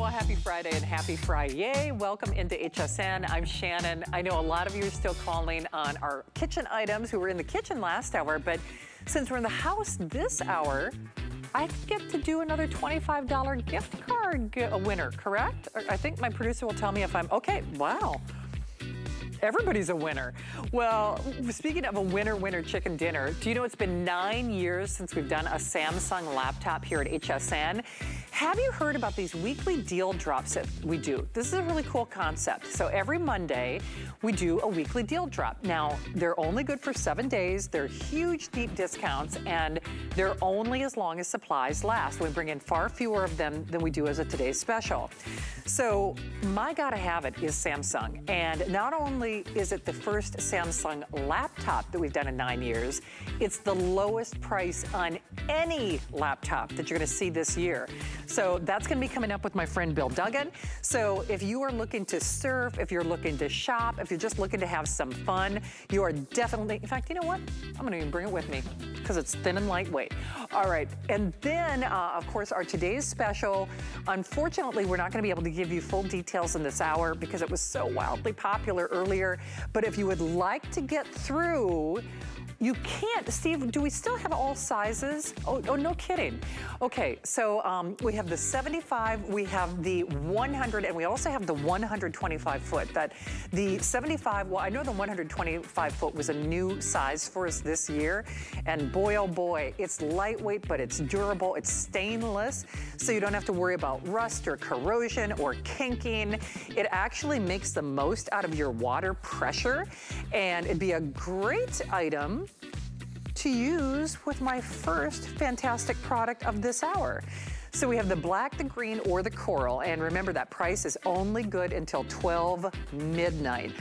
Well, happy Friday and happy Friday. Welcome into HSN. I'm Shannon. I know a lot of you are still calling on our kitchen items who were in the kitchen last hour, but since we're in the house this hour, I get to do another $25 gift card winner, correct? I think my producer will tell me if I'm, okay, wow everybody's a winner. Well, speaking of a winner, winner chicken dinner, do you know it's been nine years since we've done a Samsung laptop here at HSN? Have you heard about these weekly deal drops that we do? This is a really cool concept. So every Monday, we do a weekly deal drop. Now, they're only good for seven days. They're huge, deep discounts, and they're only as long as supplies last. We bring in far fewer of them than we do as a today's special. So my gotta have it is Samsung. And not only is it the first Samsung laptop that we've done in nine years, it's the lowest price on any laptop that you're gonna see this year. So that's gonna be coming up with my friend Bill Duggan. So if you are looking to surf, if you're looking to shop, if you're just looking to have some fun, you are definitely, in fact, you know what? I'm gonna even bring it with me because it's thin and lightweight. All right, and then, uh, of course, our today's special. Unfortunately, we're not gonna be able to give you full details in this hour because it was so wildly popular earlier. But if you would like to get through you can't, Steve, do we still have all sizes? Oh, oh no kidding. Okay, so um, we have the 75, we have the 100, and we also have the 125 foot. That the 75, well, I know the 125 foot was a new size for us this year. And boy, oh boy, it's lightweight, but it's durable, it's stainless. So you don't have to worry about rust or corrosion or kinking. It actually makes the most out of your water pressure. And it'd be a great item to use with my first fantastic product of this hour. So we have the black, the green, or the coral. And remember that price is only good until 12 midnight.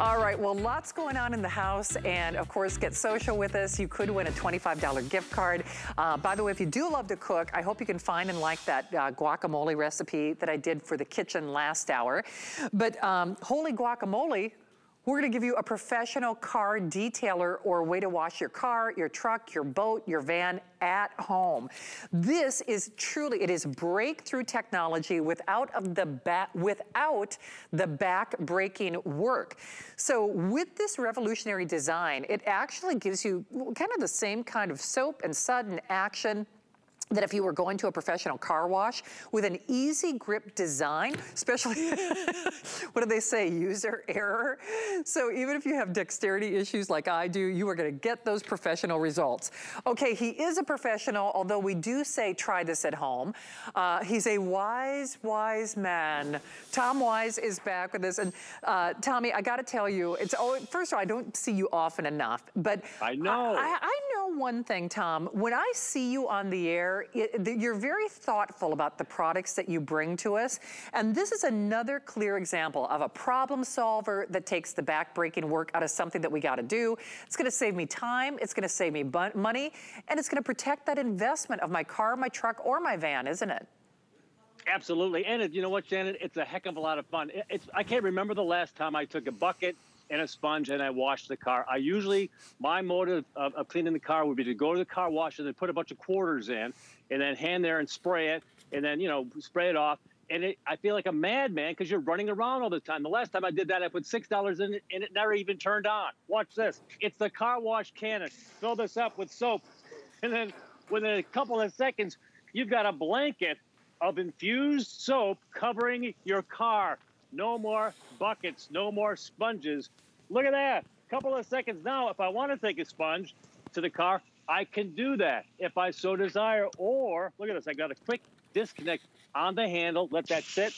All right, well, lots going on in the house. And of course, get social with us. You could win a $25 gift card. Uh, by the way, if you do love to cook, I hope you can find and like that uh, guacamole recipe that I did for the kitchen last hour. But um, holy guacamole, we're gonna give you a professional car detailer or way to wash your car, your truck, your boat, your van at home. This is truly, it is breakthrough technology without of the back, without the back breaking work. So with this revolutionary design, it actually gives you kind of the same kind of soap and sudden action that if you were going to a professional car wash with an easy grip design, especially, what do they say, user error? So even if you have dexterity issues like I do, you are gonna get those professional results. Okay, he is a professional, although we do say try this at home. Uh, he's a wise, wise man. Tom Wise is back with us. And uh, Tommy, I gotta tell you, it's oh, first of all, I don't see you often enough, but I know. I, I know one thing, Tom. When I see you on the air, you're very thoughtful about the products that you bring to us. And this is another clear example of a problem solver that takes the back-breaking work out of something that we gotta do. It's gonna save me time, it's gonna save me money, and it's gonna protect that investment of my car, my truck, or my van, isn't it? Absolutely, and you know what, Shannon? It's a heck of a lot of fun. It's I can't remember the last time I took a bucket and a sponge and I wash the car. I usually, my motive of, of, cleaning the car would be to go to the car wash and then put a bunch of quarters in and then hand there and spray it and then, you know, spray it off. And it, I feel like a madman because you're running around all the time. The last time I did that, I put $6 in it and it never even turned on. Watch this. It's the car wash cannon. Fill this up with soap. And then within a couple of seconds, you've got a blanket of infused soap covering your car. No more buckets, no more sponges. Look at that. A couple of seconds now, if I want to take a sponge to the car, I can do that if I so desire. Or, look at this, I got a quick disconnect on the handle, let that sit,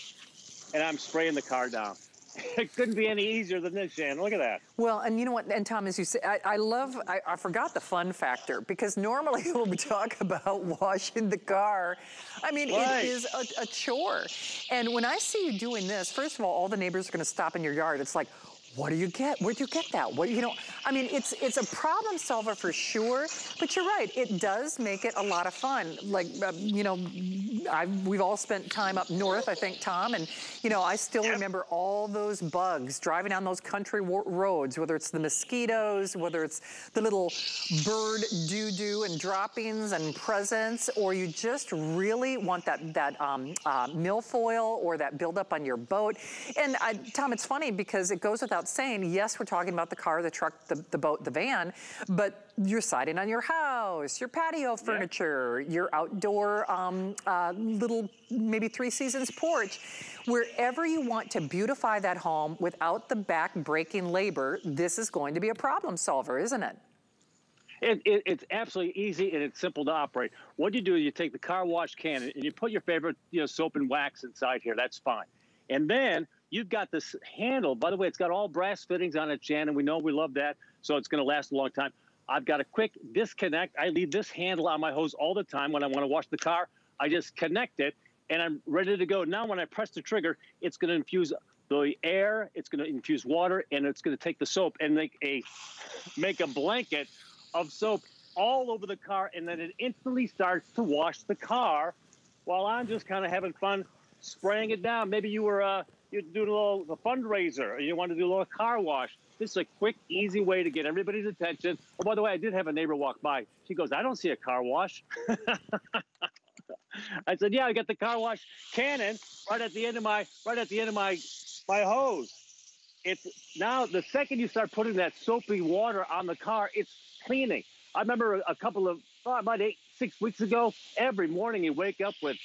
and I'm spraying the car down. it couldn't be any easier than this, Shannon. Look at that. Well, and you know what, and Tom, as you say, I, I love, I, I, forgot the fun factor because normally when we talk about washing the car, I mean, right. it is a, a chore. And when I see you doing this, first of all, all the neighbors are gonna stop in your yard. It's like, what do you get? Where'd you get that? What you know? I mean, it's it's a problem solver for sure. But you're right, it does make it a lot of fun. Like uh, you know, i we've all spent time up north, I think, Tom, and you know, I still yep. remember all those bugs driving down those country roads, whether it's the mosquitoes, whether it's the little bird doo-doo and droppings and presents, or you just really want that that um, uh, milfoil or that buildup on your boat. And uh, Tom, it's funny because it goes without saying, yes, we're talking about the car, the truck, the, the boat, the van, but you're siding on your house, your patio furniture, yeah. your outdoor um, uh, little, maybe three seasons porch. Wherever you want to beautify that home without the back-breaking labor, this is going to be a problem solver, isn't it? It, it, it's absolutely easy and it's simple to operate. What you do is you take the car wash can and you put your favorite you know, soap and wax inside here. That's fine. And then you've got this handle. By the way, it's got all brass fittings on it, Jan, and we know we love that, so it's going to last a long time. I've got a quick disconnect. I leave this handle on my hose all the time when I want to wash the car. I just connect it, and I'm ready to go. Now, when I press the trigger, it's going to infuse the air, it's going to infuse water, and it's going to take the soap and make a make a blanket of soap all over the car, and then it instantly starts to wash the car while I'm just kind of having fun spraying it down. Maybe you were uh, you're doing a little a fundraiser, or you want to do a little car wash. This is a quick, easy way to get everybody's attention. Oh, by the way, I did have a neighbor walk by. She goes, "I don't see a car wash." I said, "Yeah, I got the car wash cannon right at the end of my right at the end of my my hose." It's now the second you start putting that soapy water on the car, it's cleaning. I remember a couple of oh, about eight six weeks ago. Every morning you wake up with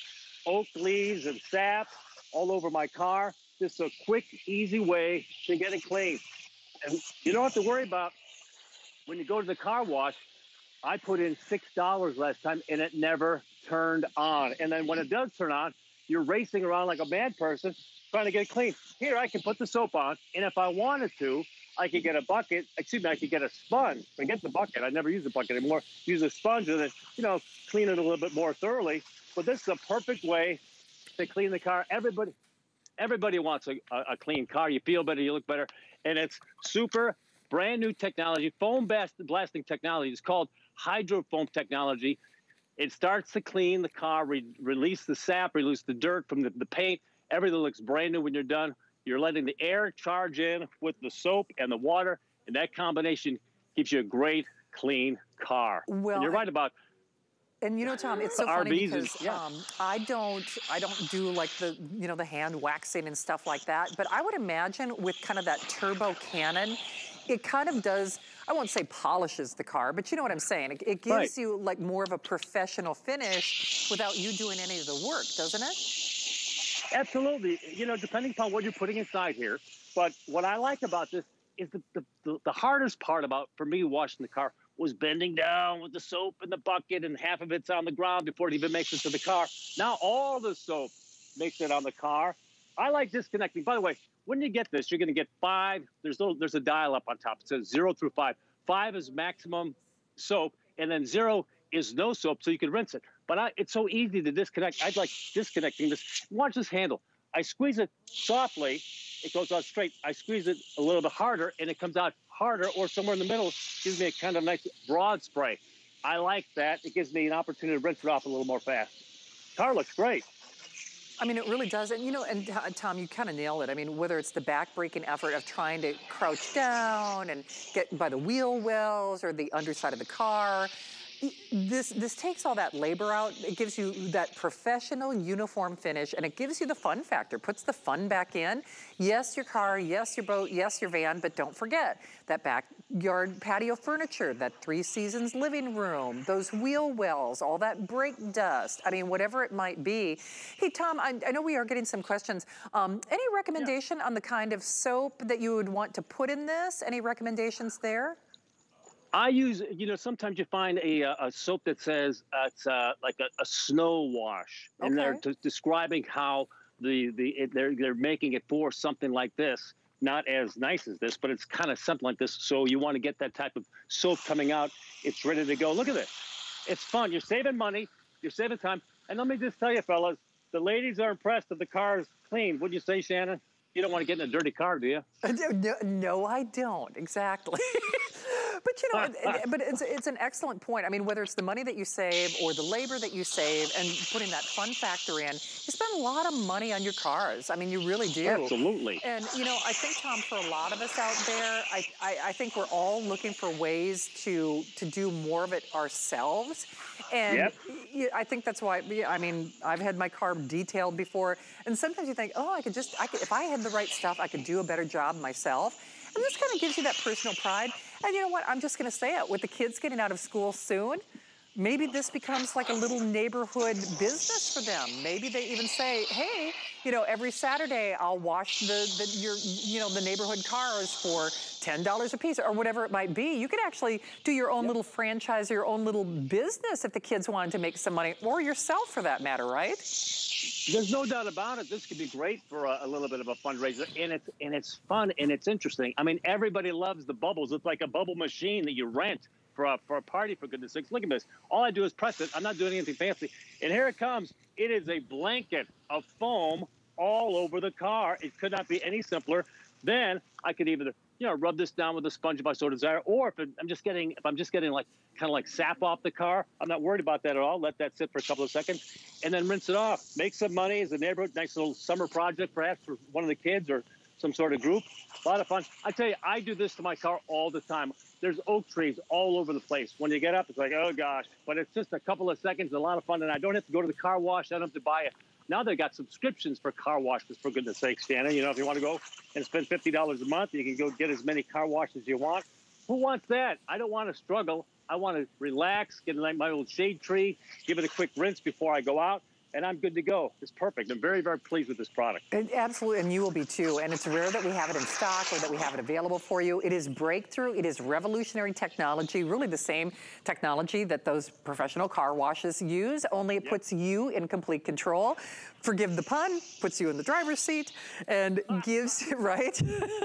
oak leaves and sap all over my car. This is a quick, easy way to get it clean. And you don't have to worry about when you go to the car wash. I put in $6 last time and it never turned on. And then when it does turn on, you're racing around like a mad person trying to get it clean. Here, I can put the soap on. And if I wanted to, I could get a bucket. Excuse me, I could get a sponge. Forget the bucket. I never use the bucket anymore. Use a sponge and then, you know, clean it a little bit more thoroughly. But this is a perfect way to clean the car. Everybody, everybody wants a, a, clean car. You feel better, you look better, and it's super brand new technology, foam blasting technology. It's called hydrofoam technology. It starts to clean the car, re release the sap, release the dirt from the, the paint. Everything looks brand new when you're done. You're letting the air charge in with the soap and the water, and that combination gives you a great, clean car. Well, and you're right about and you know, Tom, it's so funny because yeah. um, I don't, I don't do like the, you know, the hand waxing and stuff like that. But I would imagine with kind of that turbo cannon, it kind of does. I won't say polishes the car, but you know what I'm saying. It, it gives right. you like more of a professional finish without you doing any of the work, doesn't it? Absolutely. You know, depending upon what you're putting inside here. But what I like about this is the, the, the hardest part about for me washing the car was bending down with the soap in the bucket and half of it's on the ground before it even makes it to the car. Now all the soap makes it on the car. I like disconnecting. By the way, when you get this, you're going to get five. There's little, there's a dial up on top. It says zero through five. Five is maximum soap, and then zero is no soap, so you can rinse it. But I, it's so easy to disconnect. I'd like disconnecting this. Watch this handle. I squeeze it softly, it goes out straight. I squeeze it a little bit harder, and it comes out harder or somewhere in the middle gives me a kind of nice broad spray. I like that. It gives me an opportunity to rinse it off a little more fast. Car looks great. I mean, it really does. And, you know, and uh, Tom, you kind of nailed it. I mean, whether it's the back-breaking effort of trying to crouch down and get by the wheel wells or the underside of the car, this this takes all that labor out. It gives you that professional uniform finish and it gives you the fun factor, puts the fun back in. Yes, your car, yes, your boat, yes, your van, but don't forget that backyard patio furniture, that three seasons living room, those wheel wells, all that brake dust. I mean, whatever it might be. Hey, Tom, I, I know we are getting some questions. Um, any recommendation yeah. on the kind of soap that you would want to put in this? Any recommendations there? I use, you know, sometimes you find a, uh, a soap that says uh, it's uh, like a, a, snow wash, okay. and they're describing how the the it, they're they're making it for something like this, not as nice as this, but it's kind of something like this. So you want to get that type of soap coming out. It's ready to go. Look at this. It's fun. You're saving money. You're saving time. And let me just tell you, fellas, the ladies are impressed that the car is clean. Wouldn't you say, Shannon? you don't want to get in a dirty car, do you? No, no I don't. Exactly. But you know, but it's, it's an excellent point. I mean, whether it's the money that you save or the labor that you save and putting that fun factor in, you spend a lot of money on your cars. I mean, you really do. Absolutely. And you know, I think, Tom, for a lot of us out there, I, I, I think we're all looking for ways to, to do more of it ourselves. And yep. I think that's why, I mean, I've had my car detailed before, and sometimes you think, oh, I could just, I could, if I had the right stuff, I could do a better job myself. And this kind of gives you that personal pride. And you know what? I'm just going to say it. With the kids getting out of school soon, maybe this becomes like a little neighborhood business for them. Maybe they even say, hey, you know, every Saturday I'll wash the, the your, you know, the neighborhood cars for $10 a piece or whatever it might be. You could actually do your own yep. little franchise, or your own little business if the kids wanted to make some money or yourself for that matter, right? There's no doubt about it. This could be great for a, a, little bit of a fundraiser, and it's and it's fun and it's interesting. I mean, everybody loves the bubbles. It's like a bubble machine that you rent for a, for a party. For goodness sakes, look at this. All I do is press it. I'm not doing anything fancy. And here it comes. It is a blanket of foam all over the car. It could not be any simpler. Then I could either you know, rub this down with a sponge if I so desire. Or if I'm just getting, if I'm just getting like kind of like sap off the car, I'm not worried about that at all. Let that sit for a couple of seconds, and then rinse it off. Make some money as a neighborhood, nice little summer project perhaps for one of the kids or some sort of group. A lot of fun. I tell you, I do this to my car all the time. There's oak trees all over the place. When you get up, it's like, oh gosh, but it's just a couple of seconds, a lot of fun, and I don't have to go to the car wash. I don't have to buy it. Now they've got subscriptions for car washes, for goodness sakes, Shannon. You know, if you want to go and spend $50 a month, you can go get as many car washes you want. Who wants that? I don't want to struggle. I want to relax, get like my old shade tree, give it a quick rinse before I go out and I'm good to go. It's perfect. I'm very, very pleased with this product. And absolutely, and you will be too. And it's rare that we have it in stock or that we have it available for you. It is breakthrough. It is revolutionary technology, really the same technology that those professional car washes use, only it yep. puts you in complete control. Forgive the pun, puts you in the driver's seat and gives, right,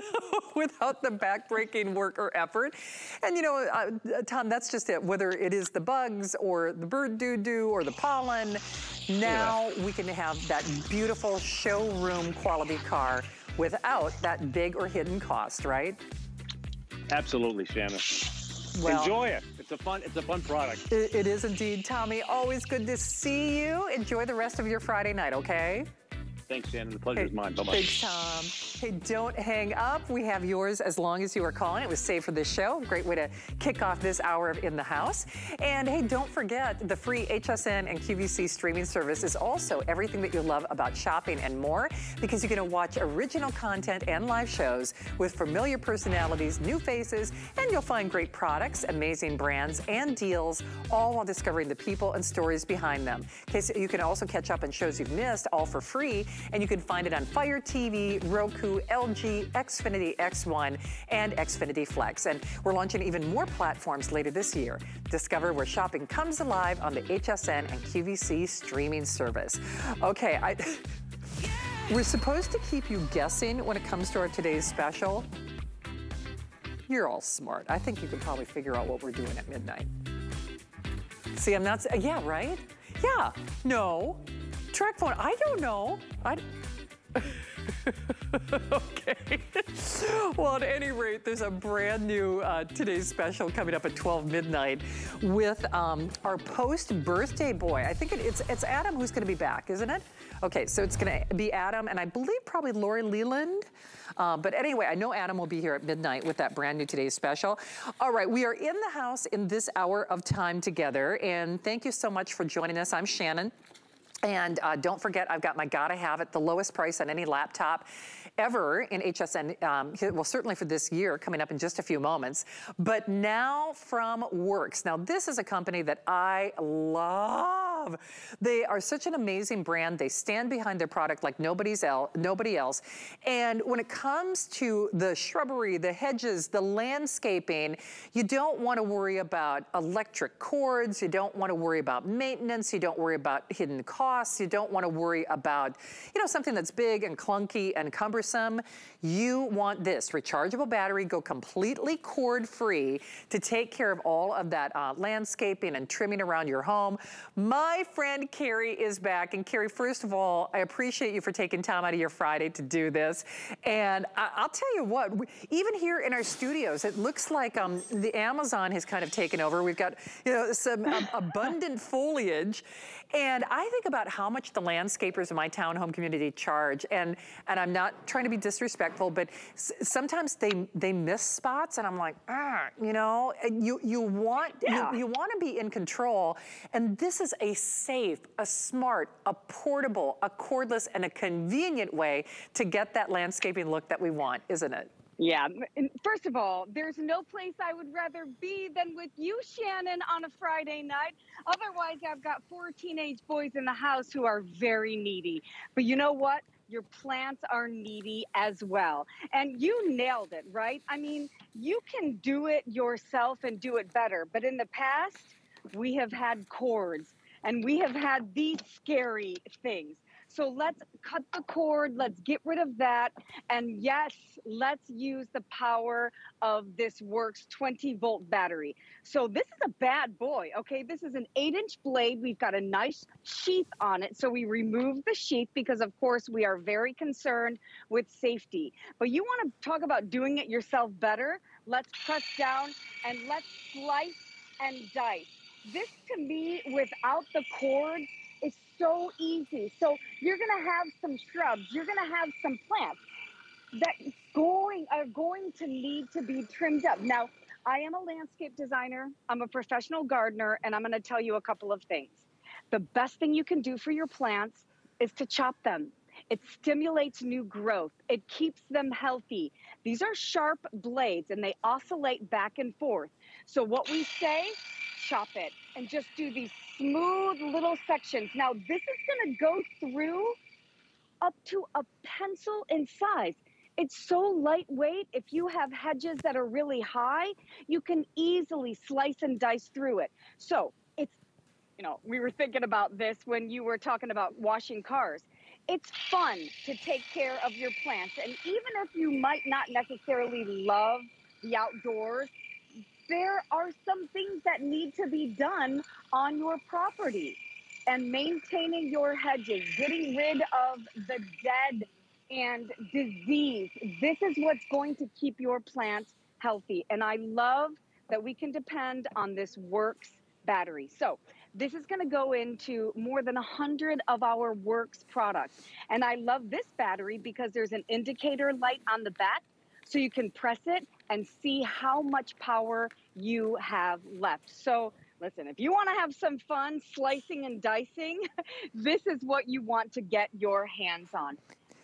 without the backbreaking work or effort. And you know, uh, Tom, that's just it. Whether it is the bugs or the bird doo-doo or the pollen, now yeah. we can have that beautiful showroom quality car without that big or hidden cost, right? Absolutely, Shannon. Well, Enjoy it. It's a fun, it's a fun product. it, it is indeed, Tommy. Always good to see you. Enjoy the rest of your Friday night, okay? Thanks, Shannon. The pleasure hey, is mine. Bye-bye. Thanks, Tom. Hey, don't hang up. We have yours as long as you are calling. It was saved for this show. Great way to kick off this hour of In the House. And hey, don't forget the free HSN and QVC streaming service is also everything that you love about shopping and more because you're going to watch original content and live shows with familiar personalities, new faces, and you'll find great products, amazing brands, and deals, all while discovering the people and stories behind them. Okay, so you can also catch up on shows you've missed, all for free and you can find it on Fire TV, Roku, LG, Xfinity X1, and Xfinity Flex. And we're launching even more platforms later this year. Discover where shopping comes alive on the HSN and QVC streaming service. Okay, I... We're supposed to keep you guessing when it comes to our today's special. You're all smart. I think you can probably figure out what we're doing at midnight. See, I'm not, yeah, right? Yeah, no, TracFone, I don't know. I, okay. well, at any rate, there's a brand new uh, today's special coming up at 12 midnight with um, our post-birthday boy. I think it, it's it's Adam who's going to be back, isn't it? Okay, so it's going to be Adam, and I believe probably Lori Leland. Uh, but anyway, I know Adam will be here at midnight with that brand new today's special. All right, we are in the house in this hour of time together, and thank you so much for joining us. I'm Shannon. And uh, don't forget, I've got my gotta have it, the lowest price on any laptop ever in HSN, um, well, certainly for this year, coming up in just a few moments. But now from Worx. Now, this is a company that I love. They are such an amazing brand. They stand behind their product like nobody's el nobody else. And when it comes to the shrubbery, the hedges, the landscaping, you don't want to worry about electric cords. You don't want to worry about maintenance. You don't worry about hidden costs. You don't want to worry about, you know, something that's big and clunky and cumbersome. You want this rechargeable battery, go completely cord free to take care of all of that uh, landscaping and trimming around your home. My My friend Carrie is back. And Carrie, first of all, I appreciate you for taking time out of your Friday to do this. And I will tell you what, even here in our studios, it looks like um, the Amazon has kind of taken over. We've got, you know, some um, abundant foliage. And I think about how much the landscapers in my townhome community charge. And, and I'm not trying to be disrespectful, but sometimes they, they miss spots and I'm like, ah, you know, you, you want, yeah. you, you want to be in control. And this is a safe, a smart, a portable, a cordless, and a convenient way to get that landscaping look that we want, isn't it? Yeah. First of all, there's no place I would rather be than with you, Shannon, on a Friday night. Otherwise, I've got four teenage boys in the house who are very needy. But you know what? Your plants are needy as well. And you nailed it, right? I mean, you can do it yourself and do it better. But in the past, we have had cords and we have had these scary things. So let's cut the cord, let's get rid of that. And yes, let's use the power of this Worx 20 volt battery. So this is a bad boy, okay? This is an eight inch blade. We've got a nice sheath on it. So we remove the sheath because of course we are very concerned with safety. But you wanna talk about doing it yourself better? Let's press down and let's slice and dice. This to me, without the cords, is so easy. So you're gonna have some shrubs, you're gonna have some plants that going are going to need to be trimmed up. Now, I am a landscape designer, I'm a professional gardener, and I'm gonna tell you a couple of things. The best thing you can do for your plants is to chop them. It stimulates new growth. It keeps them healthy. These are sharp blades and they oscillate back and forth. So what we say, chop it and just do these smooth little sections. Now this is gonna go through up to a pencil in size. It's so lightweight. If you have hedges that are really high, you can easily slice and dice through it. So it's, you know, we were thinking about this when you were talking about washing cars. It's fun to take care of your plants. And even if you might not necessarily love the outdoors, there are some things that need to be done on your property and maintaining your hedges, getting rid of the dead and disease. This is what's going to keep your plants healthy. And I love that we can depend on this Worx battery. So this is going to go into more than 100 of our Worx products. And I love this battery because there's an indicator light on the back so you can press it and see how much power you have left. So listen, if you want to have some fun slicing and dicing, this is what you want to get your hands on.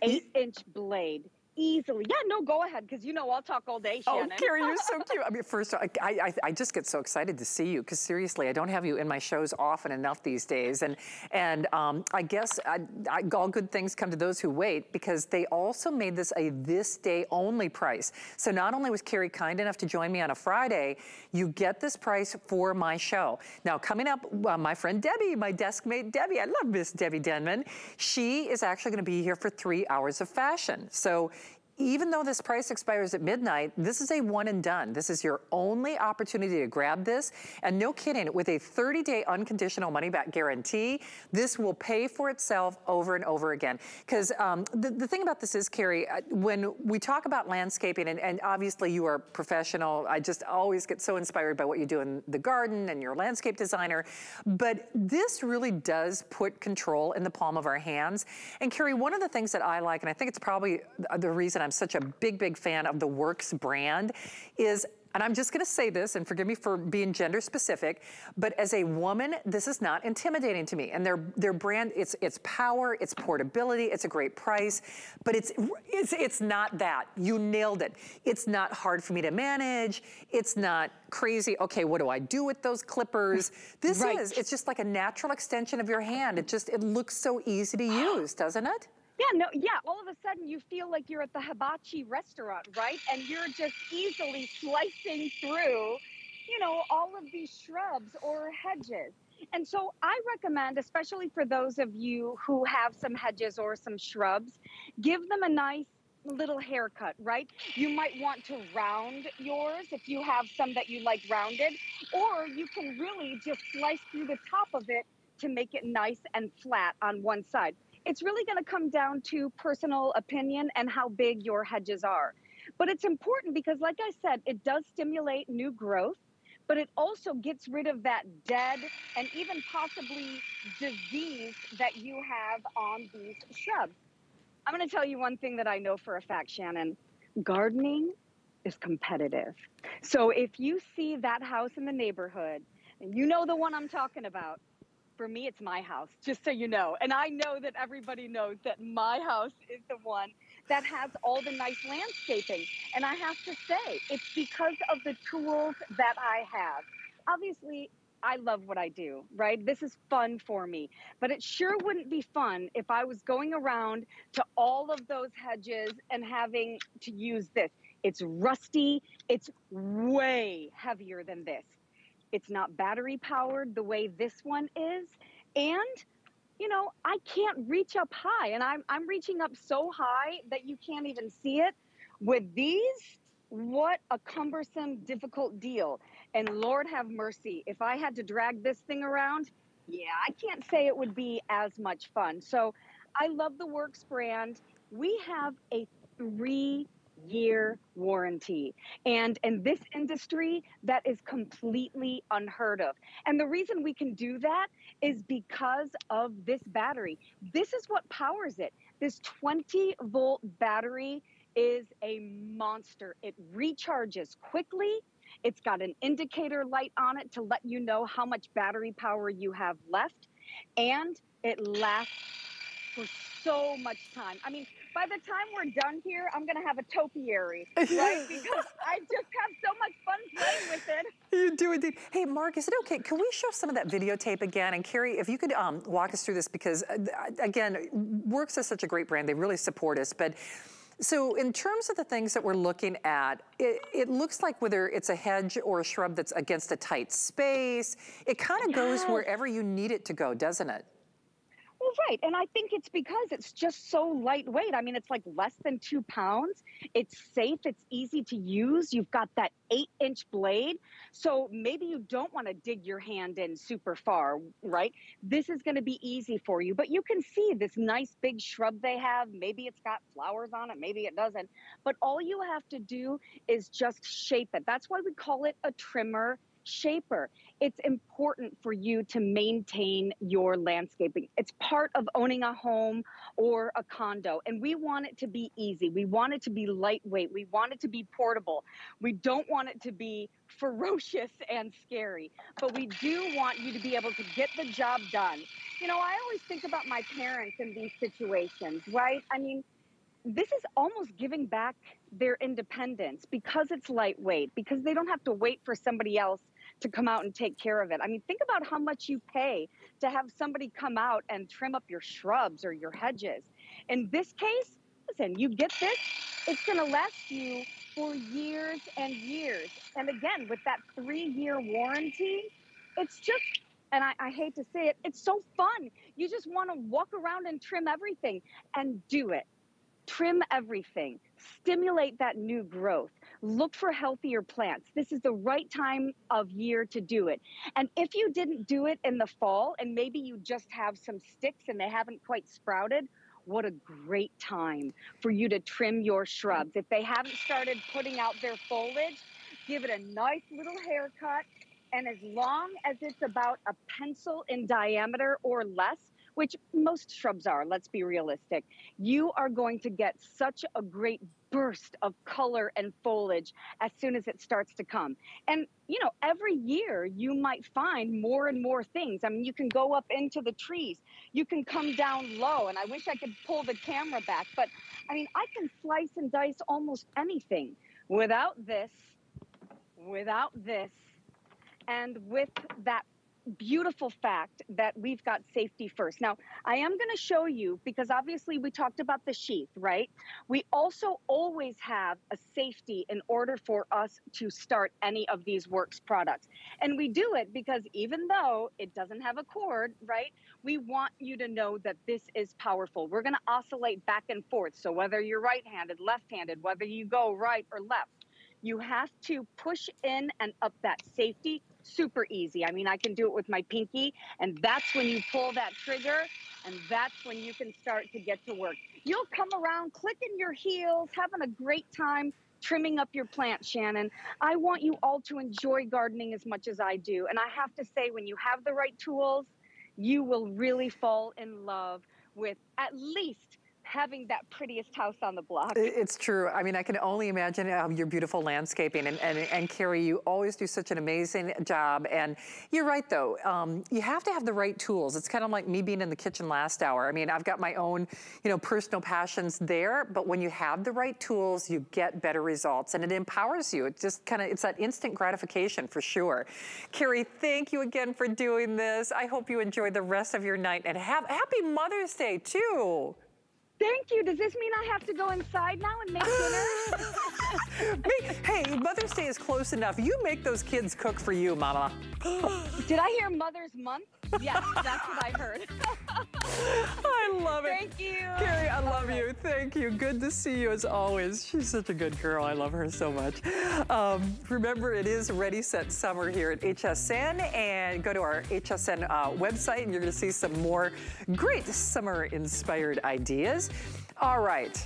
Eight inch blade easily. Yeah, no, go ahead, because you know I'll talk all day, oh, Shannon. Oh, Carrie, you're so cute. I mean, first, I, I, I just get so excited to see you, because seriously, I don't have you in my shows often enough these days. And and um, I guess I, I, all good things come to those who wait, because they also made this a this day only price. So not only was Carrie kind enough to join me on a Friday, you get this price for my show. Now, coming up, uh, my friend Debbie, my desk mate Debbie, I love Miss Debbie Denman. She is actually going to be here for three hours of fashion. So even though this price expires at midnight, this is a one and done. This is your only opportunity to grab this. And no kidding, with a 30-day unconditional money-back guarantee, this will pay for itself over and over again. Because um, the, the thing about this is, Carrie, uh, when we talk about landscaping, and, and obviously you are professional, I just always get so inspired by what you do in the garden and you're a landscape designer. But this really does put control in the palm of our hands. And Carrie, one of the things that I like, and I think it's probably the reason I'm such a big, big fan of the Worx brand is and I'm just gonna say this, and forgive me for being gender specific, but as a woman, this is not intimidating to me. And their their brand, it's it's power, it's portability, it's a great price, but it's it's it's not that. You nailed it. It's not hard for me to manage. It's not crazy. Okay, what do I do with those clippers? This right. is. It's just like a natural extension of your hand. It just it looks so easy to use, doesn't it? Yeah, no, yeah. All of a sudden, you feel like you're at the hibachi restaurant, right? And you're just easily slicing through, you know, all of these shrubs or hedges. And so I recommend, especially for those of you who have some hedges or some shrubs, give them a nice little haircut, right? You might want to round yours if you have some that you like rounded, or you can really just slice through the top of it to make it nice and flat on one side. It's really going to come down to personal opinion and how big your hedges are. But it's important because, like I said, it does stimulate new growth, but it also gets rid of that dead and even possibly disease that you have on these shrubs. I'm going to tell you one thing that I know for a fact, Shannon. Gardening is competitive. So if you see that house in the neighborhood, and you know the one I'm talking about, for me, it's my house, just so you know. And I know that everybody knows that my house is the one that has all the nice landscaping. And I have to say, it's because of the tools that I have. Obviously, I love what I do, right? This is fun for me. But it sure wouldn't be fun if I was going around to all of those hedges and having to use this. It's rusty, it's way heavier than this. It's not battery powered the way this one is. And, you know, I can't reach up high. And I'm, I'm reaching up so high that you can't even see it. With these, what a cumbersome, difficult deal. And Lord have mercy, if I had to drag this thing around, yeah, I can't say it would be as much fun. So I love the Worx brand. We have a three year warranty. And in this industry, that is completely unheard of. And the reason we can do that is because of this battery. This is what powers it. This 20 volt battery is a monster. It recharges quickly. It's got an indicator light on it to let you know how much battery power you have left. And it lasts for so much time. I mean, by the time we're done here, I'm gonna have a topiary, right? because I just have so much fun playing with it. You do indeed. Hey, Mark, is it okay? Can we show some of that videotape again? And Carrie, if you could um, walk us through this, because uh, again, Worx is such a great brand. They really support us, but. So in terms of the things that we're looking at, it, it, looks like whether it's a hedge or a shrub that's against a tight space, it kind of yes. goes wherever you need it to go, doesn't it? Right. And I think it's because it's just so lightweight. I mean, it's like less than two pounds. It's safe. It's easy to use. You've got that eight inch blade. So maybe you don't want to dig your hand in super far, right? This is going to be easy for you. But you can see this nice big shrub they have. Maybe it's got flowers on it. Maybe it doesn't. But all you have to do is just shape it. That's why we call it a trimmer shaper. It's important for you to maintain your landscaping. It's part of owning a home or a condo. And we want it to be easy. We want it to be lightweight. We want it to be portable. We don't want it to be ferocious and scary, but we do want you to be able to get the job done. You know, I always think about my parents in these situations, right? I mean, this is almost giving back their independence because it's lightweight, because they don't have to wait for somebody else to come out and take care of it. I mean, think about how much you pay to have somebody come out and trim up your shrubs or your hedges. In this case, listen, you get this, it's going to last you for years and years. And again, with that three year warranty, it's just, and I, I hate to say it, it's so fun. You just want to walk around and trim everything and do it. Trim everything, stimulate that new growth look for healthier plants. This is the right time of year to do it. And if you didn't do it in the fall and maybe you just have some sticks and they haven't quite sprouted, what a great time for you to trim your shrubs. If they haven't started putting out their foliage, give it a nice little haircut. And as long as it's about a pencil in diameter or less, which most shrubs are, let's be realistic, you are going to get such a great burst of color and foliage as soon as it starts to come. And, you know, every year you might find more and more things. I mean, you can go up into the trees, you can come down low, and I wish I could pull the camera back, but I mean, I can slice and dice almost anything without this, without this, and with that beautiful fact that we've got safety first. Now, I am going to show you because obviously we talked about the sheath, right? We also always have a safety in order for us to start any of these Worx products. And we do it because even though it doesn't have a cord, right? We want you to know that this is powerful. We're going to oscillate back and forth. So whether you're right-handed, left-handed, whether you go right or left, you have to push in and up that safety super easy. I mean, I can do it with my pinky, and that's when you pull that trigger, and that's when you can start to get to work. You'll come around clicking your heels, having a great time trimming up your plant, Shannon. I want you all to enjoy gardening as much as I do. And I have to say, when you have the right tools, you will really fall in love with at least having that prettiest house on the block. It's true. I mean, I can only imagine uh, your beautiful landscaping. And, and, and Carrie, you always do such an amazing job. And you're right, though. Um, you have to have the right tools. It's kind of like me being in the kitchen last hour. I mean, I've got my own, you know, personal passions there. But when you have the right tools, you get better results. And it empowers you. It just kind of, it's that instant gratification for sure. Carrie, thank you again for doing this. I hope you enjoy the rest of your night. And have happy Mother's Day, too. Thank you. Does this mean I have to go inside now and make dinner? hey, Mother's Day is close enough. You make those kids cook for you, Mama. Did I hear Mother's Month? Yes, that's what I heard. I love it. Thank you. Carrie, I love you. Thank you. Good to see you as always. She's such a good girl. I love her so much. Um, remember, it is Ready, Set, Summer here at HSN. And go to our HSN uh, website and you're going to see some more great summer-inspired ideas. All right.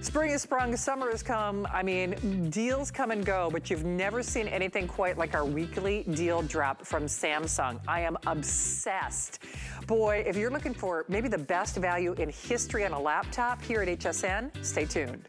Spring is sprung, summer has come. I mean, deals come and go, but you've never seen anything quite like our weekly deal drop from Samsung. I am obsessed. Boy, if you're looking for maybe the best value in history on a laptop here at HSN, stay tuned.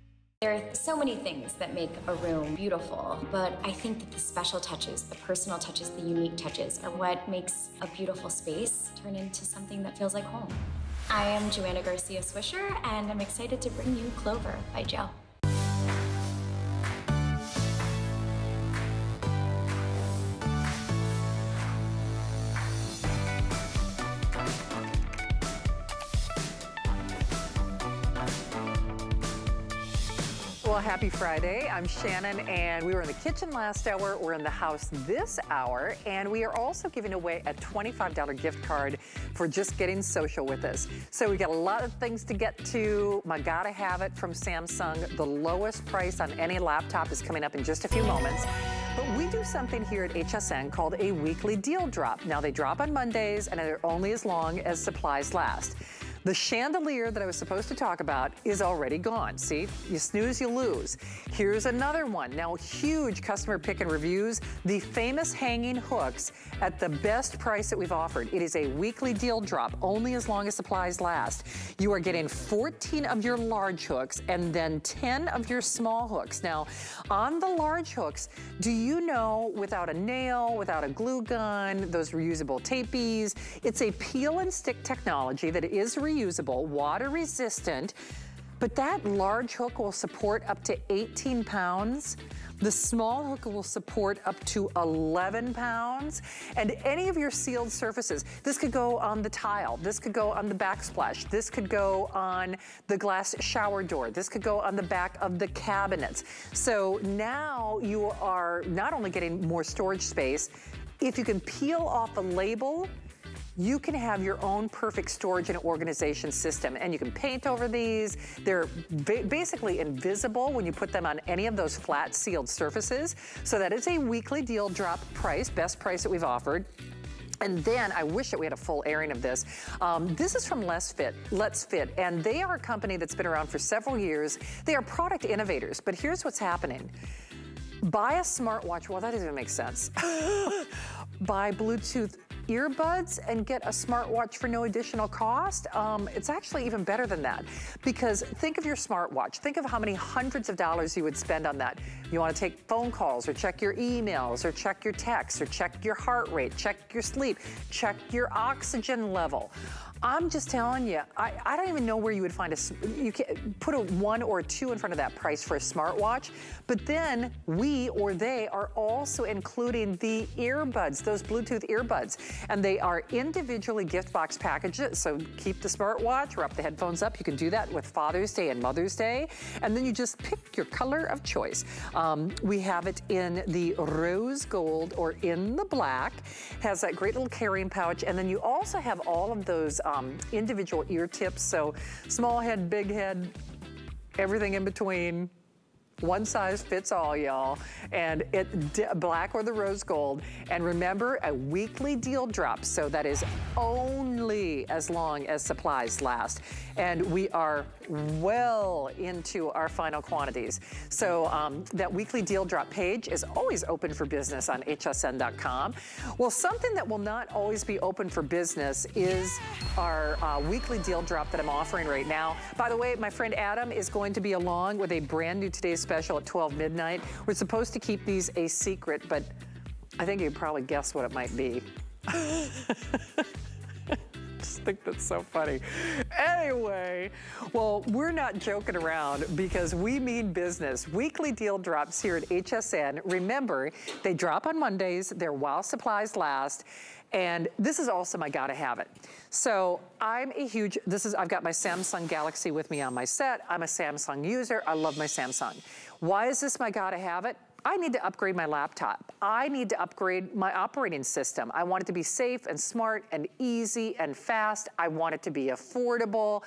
There are so many things that make a room beautiful, but I think that the special touches, the personal touches, the unique touches are what makes a beautiful space turn into something that feels like home. I am Joanna Garcia Swisher, and I'm excited to bring you Clover by Joe. Happy Friday. I'm Shannon, and we were in the kitchen last hour. We're in the house this hour, and we are also giving away a $25 gift card for just getting social with us. So we got a lot of things to get to. My gotta have it from Samsung. The lowest price on any laptop is coming up in just a few moments. But we do something here at HSN called a weekly deal drop. Now they drop on Mondays, and they're only as long as supplies last. The chandelier that I was supposed to talk about is already gone. See, you snooze, you lose. Here's another one. Now, huge customer pick and reviews, the famous hanging hooks at the best price that we've offered. It is a weekly deal drop, only as long as supplies last. You are getting 14 of your large hooks and then 10 of your small hooks. Now, on the large hooks, do you know without a nail, without a glue gun, those reusable tapees, it's a peel and stick technology that is reusable reusable, water resistant, but that large hook will support up to 18 pounds. The small hook will support up to 11 pounds. And any of your sealed surfaces, this could go on the tile, this could go on the backsplash, this could go on the glass shower door, this could go on the back of the cabinets. So now you are not only getting more storage space, if you can peel off a label, you can have your own perfect storage and organization system. And you can paint over these. They're basically invisible when you put them on any of those flat sealed surfaces. So that is a weekly deal drop price, best price that we've offered. And then I wish that we had a full airing of this. Um, this is from Let's Fit, Let's Fit, and they are a company that's been around for several years. They are product innovators, but here's what's happening. Buy a smartwatch, well that doesn't even make sense. Buy Bluetooth earbuds and get a smartwatch for no additional cost, um, it's actually even better than that. Because think of your smartwatch. Think of how many hundreds of dollars you would spend on that. You wanna take phone calls or check your emails or check your texts or check your heart rate, check your sleep, check your oxygen level. I'm just telling you, I, I don't even know where you would find a, you can put a one or a two in front of that price for a smartwatch, but then we or they are also including the earbuds, those Bluetooth earbuds, and they are individually gift box packages, so keep the smartwatch, wrap the headphones up. You can do that with Father's Day and Mother's Day, and then you just pick your color of choice. Um, we have it in the rose gold or in the black, has that great little carrying pouch, and then you also have all of those Um, individual ear tips. So small head, big head, everything in between. One size fits all, y'all. And it black or the rose gold. And remember, a weekly deal drop. So that is only as long as supplies last. And we are well into our final quantities. So um, that weekly deal drop page is always open for business on hsn.com. Well, something that will not always be open for business is our uh, weekly deal drop that I'm offering right now. By the way, my friend Adam is going to be along with a brand new Today's Special at 12 midnight. We're supposed to keep these a secret, but I think you probably guess what it might be. just think that's so funny. Anyway, well, we're not joking around because we mean business. Weekly deal drops here at HSN. Remember, they drop on Mondays. They're while supplies last. And this is also my gotta have it. So I'm a huge, this is, I've got my Samsung Galaxy with me on my set. I'm a Samsung user. I love my Samsung. Why is this my gotta have it? I need to upgrade my laptop. I need to upgrade my operating system. I want it to be safe and smart and easy and fast. I want it to be affordable.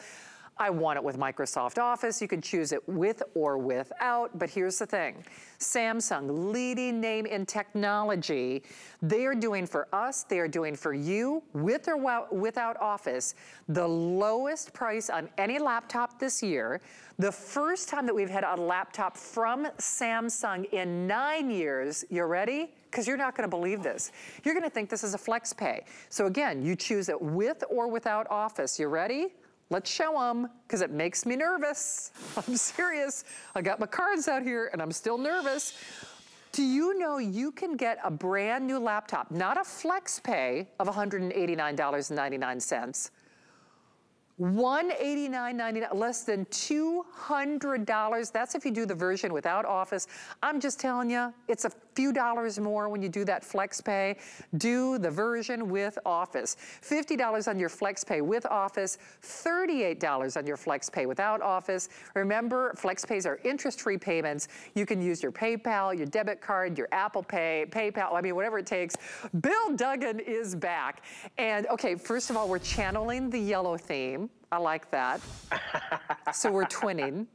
I want it with Microsoft Office. You can choose it with or without, but here's the thing. Samsung, leading name in technology, they are doing for us, they are doing for you, with or without Office, the lowest price on any laptop this year. The first time that we've had a laptop from Samsung in nine years, you ready? Because you're not gonna believe this. You're gonna think this is a flex pay. So again, you choose it with or without Office. You ready? Let's show them, because it makes me nervous. I'm serious. I got my cards out here and I'm still nervous. Do you know you can get a brand new laptop, not a flex pay of $189.99, $189.99, less than $200. That's if you do the version without Office. I'm just telling you, it's a few dollars more when you do that flex pay. Do the version with Office. $50 on your flex pay with Office, $38 on your flex pay without Office. Remember, flex pays are interest-free payments. You can use your PayPal, your debit card, your Apple Pay, PayPal, I mean, whatever it takes. Bill Duggan is back. And okay, first of all, we're channeling the yellow theme. I like that. so we're twinning.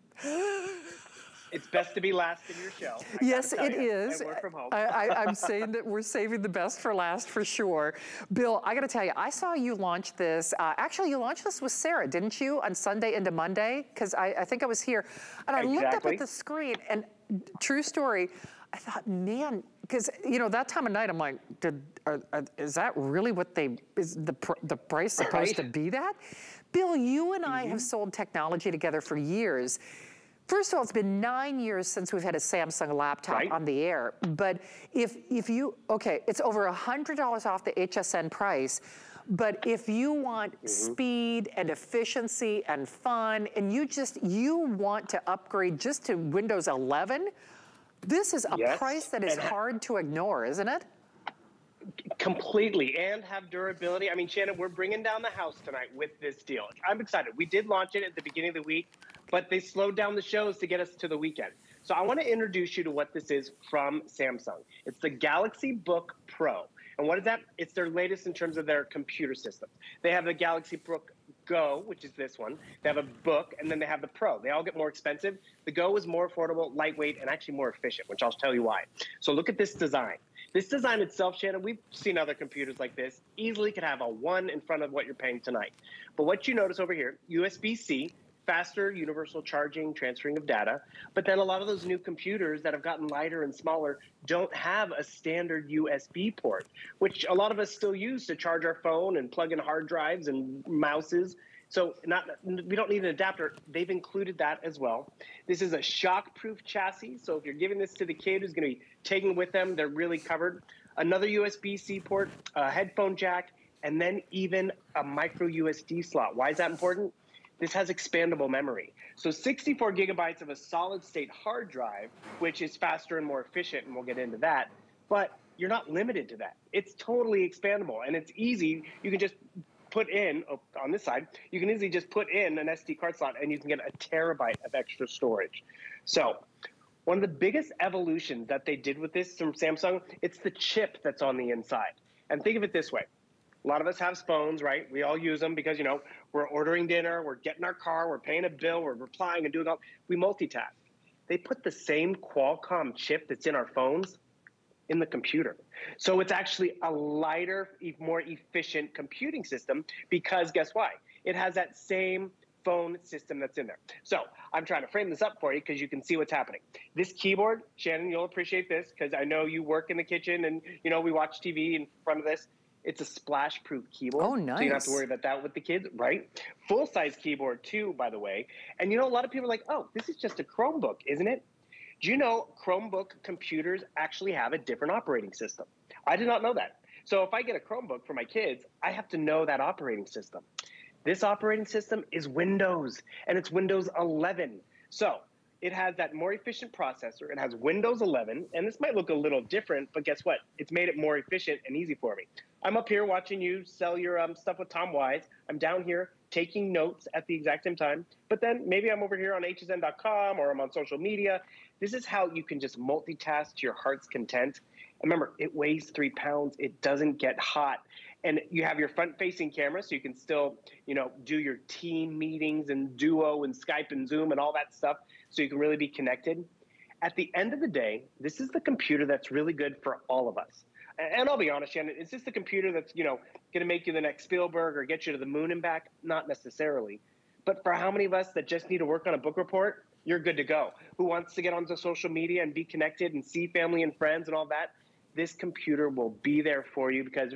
It's best to be last in your show. I yes, it you. is. I work from home. I, am saying that we're saving the best for last for sure. Bill, I got to tell you, I saw you launch this. Uh, actually, you launched this with Sarah, didn't you, on Sunday into Monday? Because I, I, think I was here. And I exactly. looked up at the screen, and true story, I thought, man, because you know that time of night, I'm like, did are, are, is that really what they is the pr the price supposed right. to be? That, Bill, you and mm -hmm. I have mm-hmm. sold technology together for years. First of all, it's been nine years since we've had a Samsung laptop right. on the air. But if, if you, okay, it's over $100 off the HSN price. But if you want mm -hmm. speed and efficiency and fun, and you just, you want to upgrade just to Windows 11, this is a yes. price that is and hard to ignore, isn't it? Completely, and have durability. I mean, Shannon, we're bringing down the house tonight with this deal. I'm excited. We did launch it at the beginning of the week but they slowed down the shows to get us to the weekend. So I want to introduce you to what this is from Samsung. It's the Galaxy Book Pro. And what is that? It's their latest in terms of their computer system. They have the Galaxy Book Go, which is this one. They have a book, and then they have the Pro. They all get more expensive. The Go is more affordable, lightweight, and actually more efficient, which I'll tell you why. So look at this design. This design itself, Shannon, we've seen other computers like this, easily could have a one in front of what you're paying tonight. But what you notice over here, USB-C, faster universal charging, transferring of data. But then a lot of those new computers that have gotten lighter and smaller don't have a standard USB port, which a lot of us still use to charge our phone and plug in hard drives and mouses. So not we don't need an adapter. They've included that as well. This is a shock-proof chassis. So if you're giving this to the kid who's going to be taking with them, they're really covered. Another USB-C port, a headphone jack, and then even a micro SD slot. Why is that important? This has expandable memory. So 64 gigabytes of a solid state hard drive, which is faster and more efficient, and we'll get into that. But you're not limited to that. It's totally expandable and it's easy. You can just put in oh, on this side, you can easily just put in an SD card slot and you can get a terabyte of extra storage. So one of the biggest evolutions that they did with this from Samsung, it's the chip that's on the inside. And think of it this way. A lot of us have phones, right? We all use them because, you know, we're ordering dinner, we're getting our car, we're paying a bill, we're replying and doing all. We multitask. They put the same Qualcomm chip that's in our phones in the computer. So it's actually a lighter, more efficient computing system because guess why? It has that same phone system that's in there. So I'm trying to frame this up for you because you can see what's happening. This keyboard, Shannon, you'll appreciate this because I know you work in the kitchen and you know we watch TV in front of this. It's a splash proof keyboard. Oh, nice. So you don't have to worry about that with the kids, right? Full size keyboard, too, by the way. And you know, a lot of people are like, oh, this is just a Chromebook, isn't it? Do you know Chromebook computers actually have a different operating system? I did not know that. So if I get a Chromebook for my kids, I have to know that operating system. This operating system is Windows, and it's Windows 11. So it has that more efficient processor. It has Windows 11, and this might look a little different, but guess what? It's made it more efficient and easy for me. I'm up here watching you sell your um, stuff with Tom Wise. I'm down here taking notes at the exact same time. But then maybe I'm over here on hsn.com or I'm on social media. This is how you can just multitask to your heart's content. remember, it weighs three pounds. It doesn't get hot. And you have your front facing camera so you can still, you know, do your team meetings and duo and Skype and Zoom and all that stuff so you can really be connected. At the end of the day, this is the computer that's really good for all of us and I'll be honest, Shannon, is this the computer that's you know going to make you the next Spielberg or get you to the moon and back? Not necessarily. But for how many of us that just need to work on a book report, you're good to go. Who wants to get onto social media and be connected and see family and friends and all that? This computer will be there for you because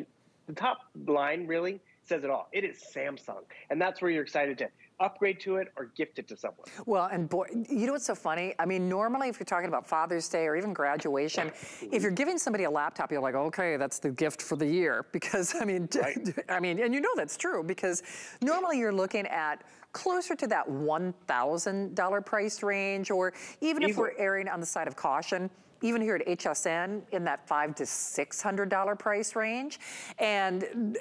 the top line really says it all. It is Samsung, and that's where you're excited to upgrade to it or gift it to someone. Well, and boy, you know what's so funny? I mean, normally if you're talking about Father's Day or even graduation, if you're giving somebody a laptop, you're like, okay, that's the gift for the year. Because, I mean, right. I mean, and you know that's true because normally you're looking at closer to that $1,000 price range, or even Easily. if we're erring on the side of caution, even here at HSN in that five to $600 price range. And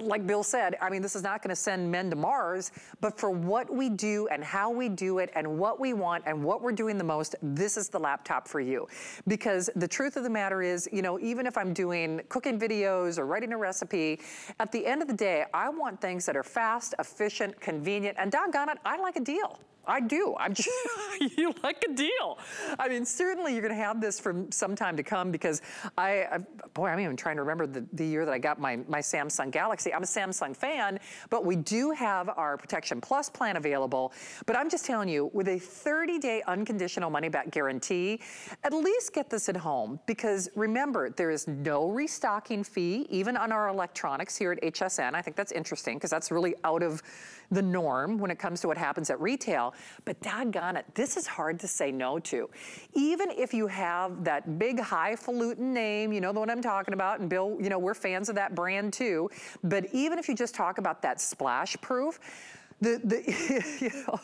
like Bill said, I mean, this is not gonna send men to Mars, but for what we do and how we do it and what we want and what we're doing the most, this is the laptop for you. Because the truth of the matter is, you know, even if I'm doing cooking videos or writing a recipe, at the end of the day, I want things that are fast, efficient, convenient, and doggone it, I like a deal. I do. I'm just, you like a deal. I mean, certainly you're gonna have this for some time to come because I, I boy, I'm even trying to remember the, the year that I got my, my Samsung Galaxy. I'm a Samsung fan, but we do have our Protection Plus plan available. But I'm just telling you, with a 30-day unconditional money-back guarantee, at least get this at home because remember, there is no restocking fee, even on our electronics here at HSN. I think that's interesting because that's really out of the norm when it comes to what happens at retail, but doggone it, this is hard to say no to. Even if you have that big highfalutin name, you know the one I'm talking about, and Bill, you know, we're fans of that brand too, but even if you just talk about that splash proof, the, the you know,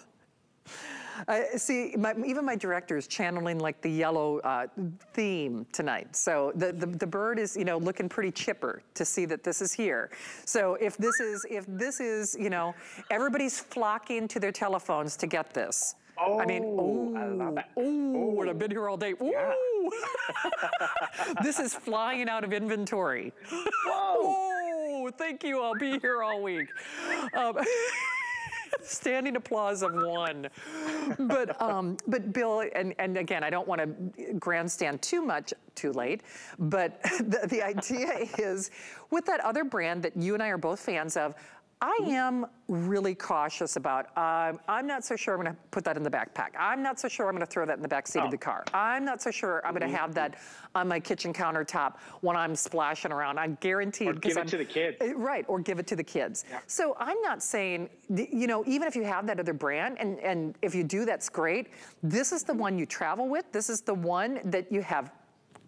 uh, see, my, even my director is channeling like the yellow uh, theme tonight. So the, the, the bird is, you know, looking pretty chipper to see that this is here. So if this is, if this is, you know, everybody's flocking to their telephones to get this. Oh, I mean, oh, I love it. Oh, and I've been here all day. Ooh. Yeah. this is flying out of inventory. Whoa. Oh, thank you. I'll be here all week. Um, standing applause of one. But, um, but Bill, and, and again, I don't want to grandstand too much too late, but the, the idea is with that other brand that you and I are both fans of, I am really cautious about, um, I'm not so sure I'm gonna put that in the backpack. I'm not so sure I'm gonna throw that in the back seat oh. of the car. I'm not so sure I'm gonna mm -hmm. have that on my kitchen countertop when I'm splashing around. I guarantee Or give it I'm, to the kids. Eh, right, or give it to the kids. Yeah. So I'm not saying, you know, even if you have that other brand, and, and if you do, that's great. This is the one you travel with. This is the one that you have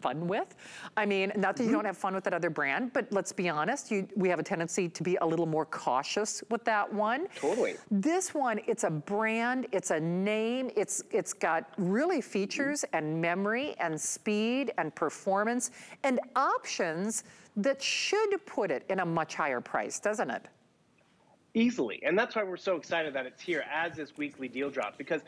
fun with. I mean, not that you don't mm-hmm. have fun with that other brand, but let's be honest, you, we have a tendency to be a little more cautious with that one. Totally. This one, it's a brand, it's a name, it's it's got really features mm -hmm. and memory and speed and performance and options that should put it in a much higher price, doesn't it? Easily. And that's why we're so excited that it's here as this weekly deal drop because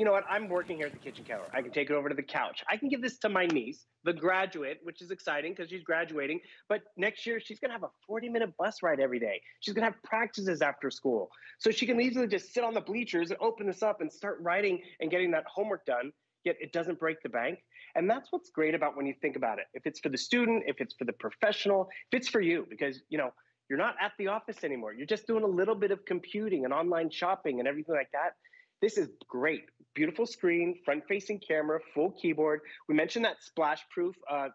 you know what? I'm working here at the kitchen counter. I can take it over to the couch. I can give this to my niece, the graduate, which is exciting because she's graduating. But next year, she's going to have a 40 minute bus ride every day. She's going to have practices after school. So she can easily just sit on the bleachers and open this up and start writing and getting that homework done. Yet it doesn't break the bank. And that's what's great about when you think about it. If it's for the student, if it's for the professional, if it's for you, because, you know, you're not at the office anymore. You're just doing a little bit of computing and online shopping and everything like that this is great. Beautiful screen, front facing camera, full keyboard. We mentioned that splash proof uh,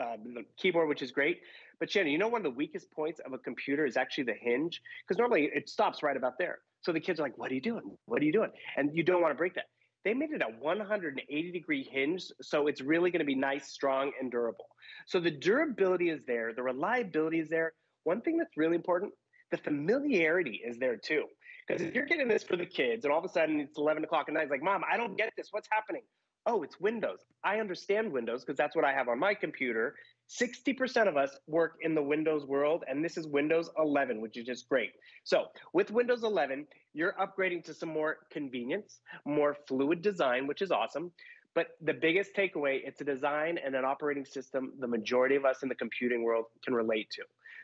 uh, keyboard, which is great. But Shannon, you know, one of the weakest points of a computer is actually the hinge, because normally it stops right about there. So the kids are like, What are you doing? What are you doing? And you don't want to break that. They made it a 180 degree hinge, so it's really going to be nice, strong, and durable. So the durability is there, the reliability is there. One thing that's really important the familiarity is there too. Because if you're getting this for the kids and all of a sudden it's 11 o'clock at night, it's like, Mom, I don't get this. What's happening? Oh, it's Windows. I understand Windows because that's what I have on my computer. 60% of us work in the Windows world, and this is Windows 11, which is just great. So, with Windows 11, you're upgrading to some more convenience, more fluid design, which is awesome. But the biggest takeaway, it's a design and an operating system the majority of us in the computing world can relate to.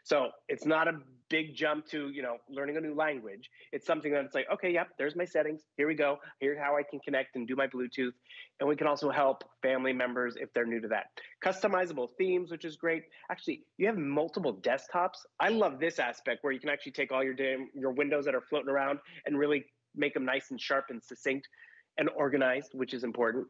So it's not a big jump to, you know, learning a new language. It's something that it's like, okay, yep, there's my settings. Here we go. Here's how I can connect and do my Bluetooth. And we can also help family members if they're new to that. Customizable themes, which is great. Actually, you have multiple desktops. I love this aspect where you can actually take all your damn, your windows that are floating around and really make them nice and sharp and succinct and organized, which is important.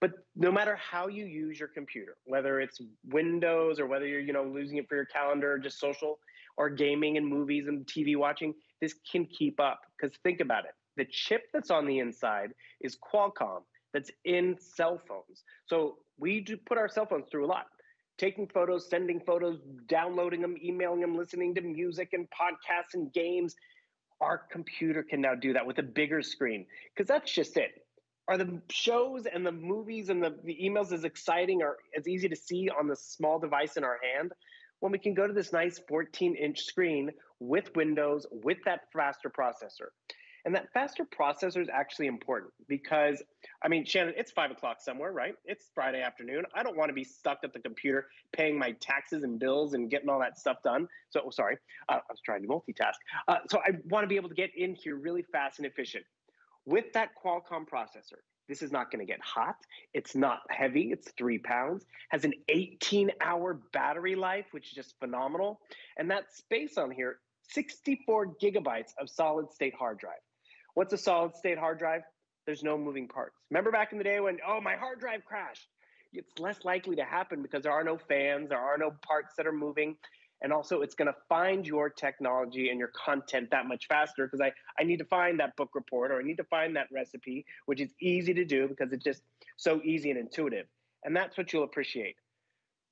But no matter how you use your computer, whether it's Windows or whether you're, you know, losing it for your calendar or just social or gaming and movies and TV watching, this can keep up. Because think about it. The chip that's on the inside is Qualcomm that's in cell phones. So we do put our cell phones through a lot. Taking photos, sending photos, downloading them, emailing them, listening to music and podcasts and games. Our computer can now do that with a bigger screen because that's just it are the shows and the movies and the, the emails as exciting or as easy to see on the small device in our hand when we can go to this nice 14 inch screen with Windows with that faster processor? And that faster processor is actually important because, I mean, Shannon, it's five o'clock somewhere, right? It's Friday afternoon. I don't want to be stuck at the computer paying my taxes and bills and getting all that stuff done. So, oh, sorry, uh, I was trying to multitask. Uh, so, I want to be able to get in here really fast and efficient. With that Qualcomm processor, this is not going to get hot. It's not heavy. It's three pounds. Has an 18 hour battery life, which is just phenomenal. And that space on here, 64 gigabytes of solid state hard drive. What's a solid state hard drive? There's no moving parts. Remember back in the day when, oh, my hard drive crashed? It's less likely to happen because there are no fans, there are no parts that are moving. And also, it's going to find your technology and your content that much faster because I, I need to find that book report or I need to find that recipe, which is easy to do because it's just so easy and intuitive. And that's what you'll appreciate.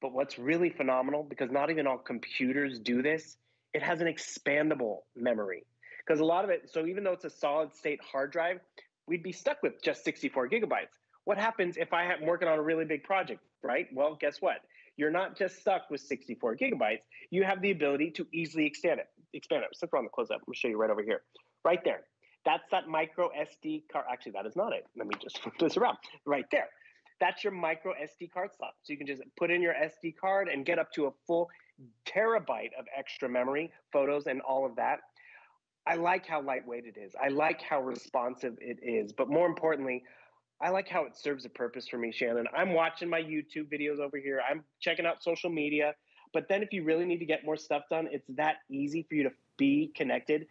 But what's really phenomenal, because not even all computers do this, it has an expandable memory. Because a lot of it, so even though it's a solid state hard drive, we'd be stuck with just 64 gigabytes. What happens if I am working on a really big project, right? Well, guess what? You're not just stuck with 64 gigabytes. You have the ability to easily expand it. Expand it. Since we're on the close up, I'm going to show you right over here. Right there. That's that micro SD card. Actually, that is not it. Let me just flip this around. Right there. That's your micro SD card slot. So you can just put in your SD card and get up to a full terabyte of extra memory, photos, and all of that. I like how lightweight it is. I like how responsive it is. But more importantly, I like how it serves a purpose for me, Shannon. I'm watching my YouTube videos over here. I'm checking out social media. But then if you really need to get more stuff done, it's that easy for you to be connected.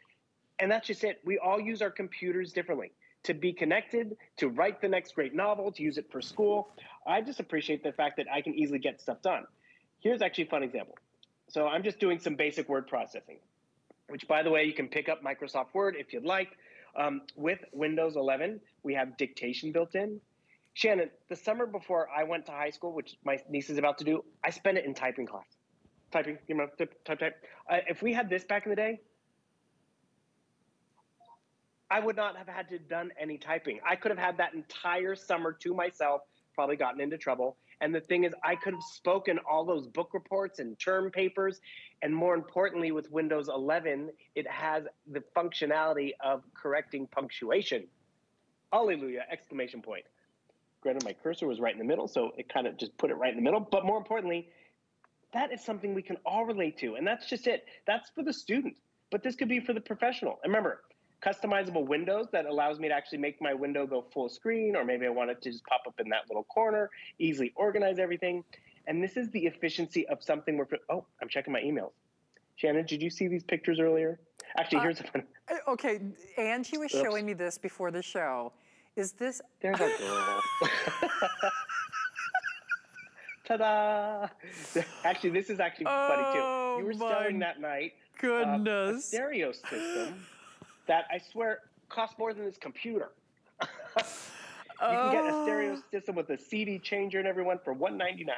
And that's just it. We all use our computers differently to be connected, to write the next great novel, to use it for school. I just appreciate the fact that I can easily get stuff done. Here's actually a fun example. So I'm just doing some basic word processing, which by the way, you can pick up Microsoft Word if you'd like. Um, with Windows 11, we have dictation built in. Shannon, the summer before I went to high school, which my niece is about to do, I spent it in typing class. Typing, you know, type, type, type. Uh, if we had this back in the day, I would not have had to done any typing. I could have had that entire summer to myself, probably gotten into trouble. And the thing is, I could have spoken all those book reports and term papers. And more importantly, with Windows 11, it has the functionality of correcting punctuation. Hallelujah! Exclamation point. Granted, my cursor was right in the middle, so it kind of just put it right in the middle. But more importantly, that is something we can all relate to. And that's just it. That's for the student. But this could be for the professional. And remember, customizable windows that allows me to actually make my window go full screen, or maybe I want it to just pop up in that little corner, easily organize everything. And this is the efficiency of something where, oh, I'm checking my emails. Shannon, did you see these pictures earlier? Actually, uh, here's a uh, Okay, Angie was Oops. showing me this before the show. Is this? There's a girl. Ta-da! Actually, this is actually oh, funny too. Oh you were selling that night. Goodness. Um, a stereo system that I swear costs more than this computer. you can get a stereo oh. system with a CD changer and everyone for 199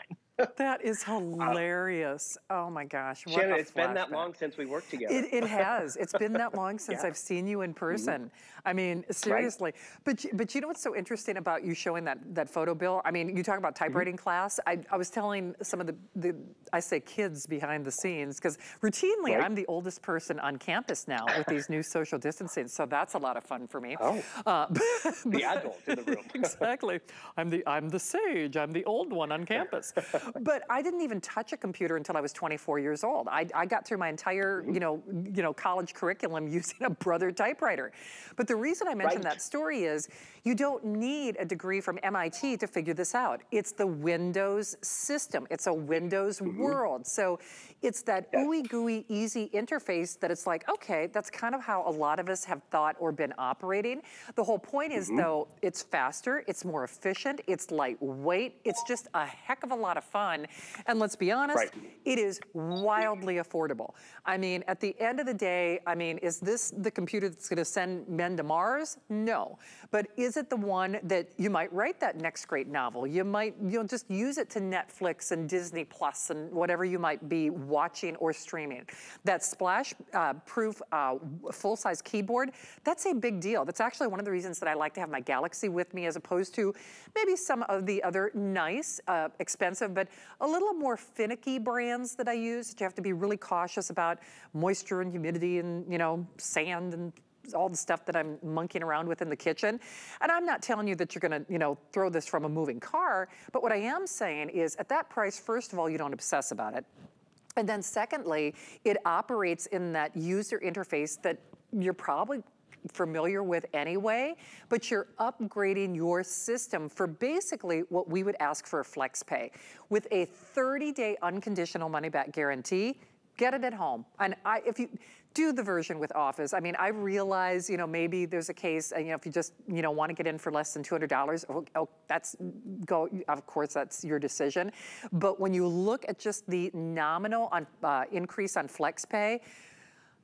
that is hilarious. Uh, oh my gosh. Shannon, it's been that long since we worked together. It, it has. It's been that long since yeah. I've seen you in person. Mm-hmm. I mean, seriously. Right. But but you know what's so interesting about you showing that that photo, Bill? I mean, you talk about mm-hmm. typewriting mm-hmm. class. I, I was telling some of the, the I say kids behind the scenes because routinely right. I'm the oldest person on campus now with these new social distancing. So that's a lot of fun for me. Oh. Uh, the adult in the room. exactly. I'm the I'm the sage. I'm the old one on campus but I didn't even touch a computer until I was 24 years old. I, I got through my entire, you know, you know, college curriculum using a brother typewriter. But the reason I mentioned right. that story is you don't need a degree from MIT to figure this out. It's the Windows system. It's a Windows mm -hmm. world. So it's that yes. ooey gooey easy interface that it's like, okay, that's kind of how a lot of us have thought or been operating. The whole point is mm -hmm. though, it's faster, it's more efficient, it's lightweight, it's just a heck of a lot of fun. And let's be honest, right. it is wildly affordable. I mean, at the end of the day, I mean, is this the computer that's gonna send men to Mars? No. But is is it the one that you might write that next great novel? You might, you know, just use it to Netflix and Disney Plus and whatever you might be watching or streaming. That splash uh, proof uh, full-size keyboard, that's a big deal. That's actually one of the reasons that I like to have my Galaxy with me as opposed to maybe some of the other nice, uh, expensive, but a little more finicky brands that I use that you have to be really cautious about moisture and humidity and, you know, sand and all the stuff that I'm monkeying around with in the kitchen. And I'm not telling you that you're gonna, you know, throw this from a moving car, but what I am saying is at that price, first of all, you don't obsess about it. And then secondly, it operates in that user interface that you're probably familiar with anyway, but you're upgrading your system for basically what we would ask for a flex pay. With a 30-day unconditional money-back guarantee, get it at home. And I, if you, do the version with Office. I mean, I realize, you know, maybe there's a case, you know, if you just, you know, want to get in for less than $200, oh, oh, that's, go, of course, that's your decision. But when you look at just the nominal on, uh, increase on FlexPay,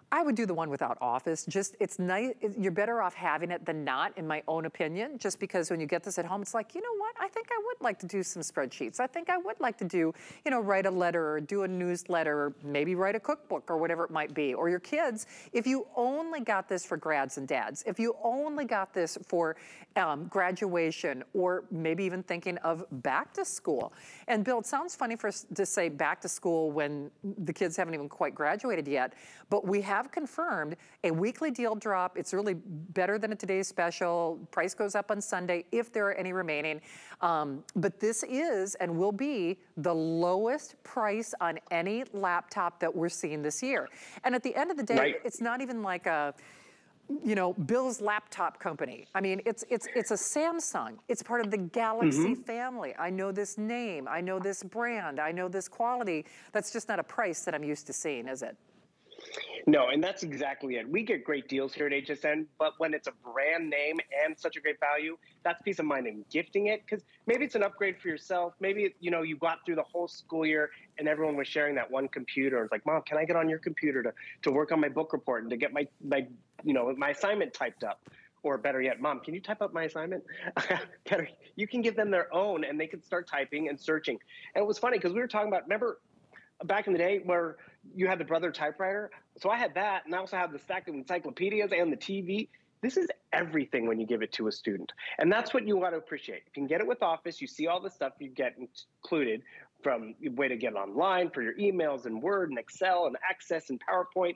I would do the one without Office. Just, it's nice, you're better off having it than not, in my own opinion, just because when you get this at home, it's like, you know what, I think I would like to do some spreadsheets. I think I would like to do, you know, write a letter or do a newsletter, or maybe write a cookbook or whatever it might be. Or your kids, if you only got this for grads and dads, if you only got this for um, graduation or maybe even thinking of back to school. And Bill, it sounds funny for us to say back to school when the kids haven't even quite graduated yet, but we have have confirmed a weekly deal drop. It's really better than a today's special. Price goes up on Sunday if there are any remaining. Um, but this is and will be the lowest price on any laptop that we're seeing this year. And at the end of the day, right. it's not even like a, you know, Bill's laptop company. I mean, it's it's it's a Samsung. It's part of the Galaxy mm -hmm. family. I know this name. I know this brand. I know this quality. That's just not a price that I'm used to seeing, is it? No, and that's exactly it. We get great deals here at HSN, but when it's a brand name and such a great value, that's peace of mind in gifting it because maybe it's an upgrade for yourself. Maybe you know you got through the whole school year and everyone was sharing that one computer. It's like, mom, can I get on your computer to to work on my book report and to get my my you know my assignment typed up? Or better yet, mom, can you type up my assignment? better, you can give them their own and they can start typing and searching. And it was funny because we were talking about, remember back in the day where you had the brother typewriter. So I had that, and I also have the stack of encyclopedias and the TV. This is everything when you give it to a student. And that's what you want to appreciate. You can get it with Office, you see all the stuff you get included from way to get online for your emails and Word and Excel and Access and PowerPoint.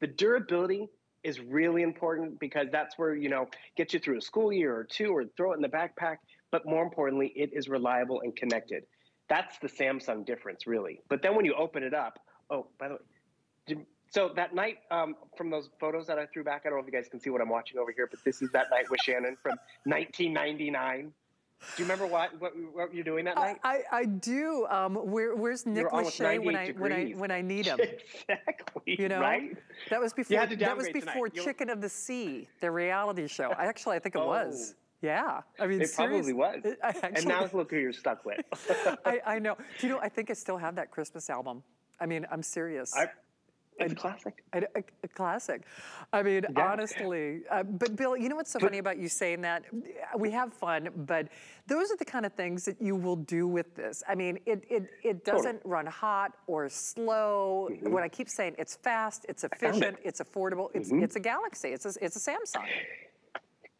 The durability is really important because that's where, you know, get you through a school year or two or throw it in the backpack. But more importantly, it is reliable and connected. That's the Samsung difference, really. But then when you open it up, oh, by the way, did, so that night um, from those photos that I threw back, I don't know if you guys can see what I'm watching over here, but this is that night with Shannon from 1999. Do you remember what what, what you're doing that night? I, I, I do. Um, where, where's Nick Lachey when I when I when I need him? Exactly. You know, right? That was before. That was before Chicken of the Sea, the reality show. Actually, I think it oh. was. Yeah, I mean, it seriously. probably was. Actually, and now look who you're stuck with. I, I, know. Do you know? I think I still have that Christmas album. I mean, I'm serious. I, it's a classic. A, a, a, classic. I mean, yeah. honestly. Uh, but Bill, you know what's so funny about you saying that? We have fun, but those are the kind of things that you will do with this. I mean, it it, it doesn't totally. run hot or slow. Mm -hmm. What I keep saying, it's fast, it's efficient, it. it's affordable. It's mm -hmm. it's a Galaxy. It's a, it's a Samsung.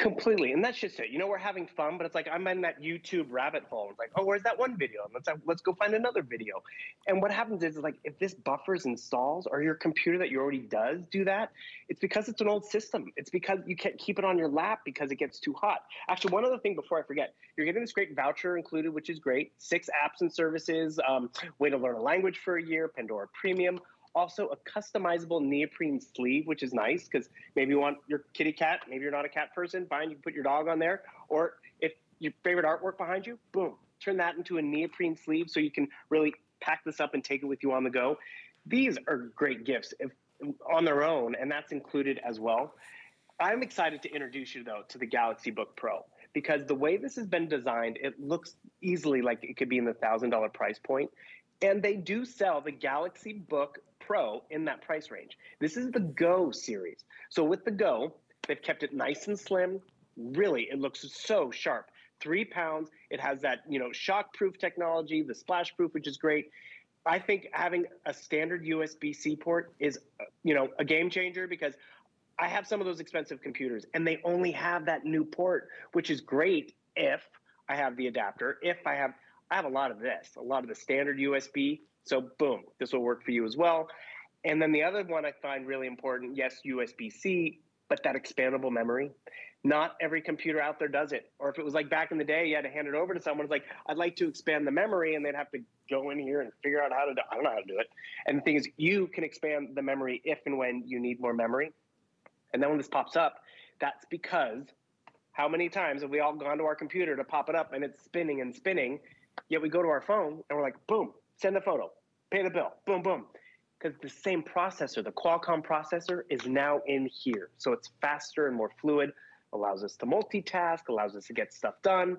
Completely, and that's just it. You know, we're having fun, but it's like I'm in that YouTube rabbit hole. It's like, oh, where's that one video? And let's let's go find another video. And what happens is, like, if this buffers installs or your computer that you already does do that, it's because it's an old system. It's because you can't keep it on your lap because it gets too hot. Actually, one other thing before I forget, you're getting this great voucher included, which is great. Six apps and services, um, way to learn a language for a year, Pandora Premium, also, a customizable neoprene sleeve, which is nice because maybe you want your kitty cat, maybe you're not a cat person, fine, you can put your dog on there. Or if your favorite artwork behind you, boom, turn that into a neoprene sleeve so you can really pack this up and take it with you on the go. These are great gifts if, on their own, and that's included as well. I'm excited to introduce you, though, to the Galaxy Book Pro because the way this has been designed, it looks easily like it could be in the $1,000 price point. And they do sell the Galaxy Book Pro in that price range. This is the Go series. So with the Go, they've kept it nice and slim. Really, it looks so sharp. Three pounds. It has that you know shock-proof technology, the splash-proof, which is great. I think having a standard USB-C port is you know a game changer because I have some of those expensive computers and they only have that new port, which is great if I have the adapter. If I have I have a lot of this, a lot of the standard USB so boom, this will work for you as well. And then the other one I find really important, yes, USB-C, but that expandable memory. Not every computer out there does it. Or if it was like back in the day, you had to hand it over to someone. It's like, I'd like to expand the memory, and they'd have to go in here and figure out how to do. I don't know how to do it. And the thing is, you can expand the memory if and when you need more memory. And then when this pops up, that's because how many times have we all gone to our computer to pop it up and it's spinning and spinning? Yet we go to our phone and we're like, boom, send the photo, pay the bill, boom, boom. Because the same processor, the Qualcomm processor, is now in here. So it's faster and more fluid, allows us to multitask, allows us to get stuff done.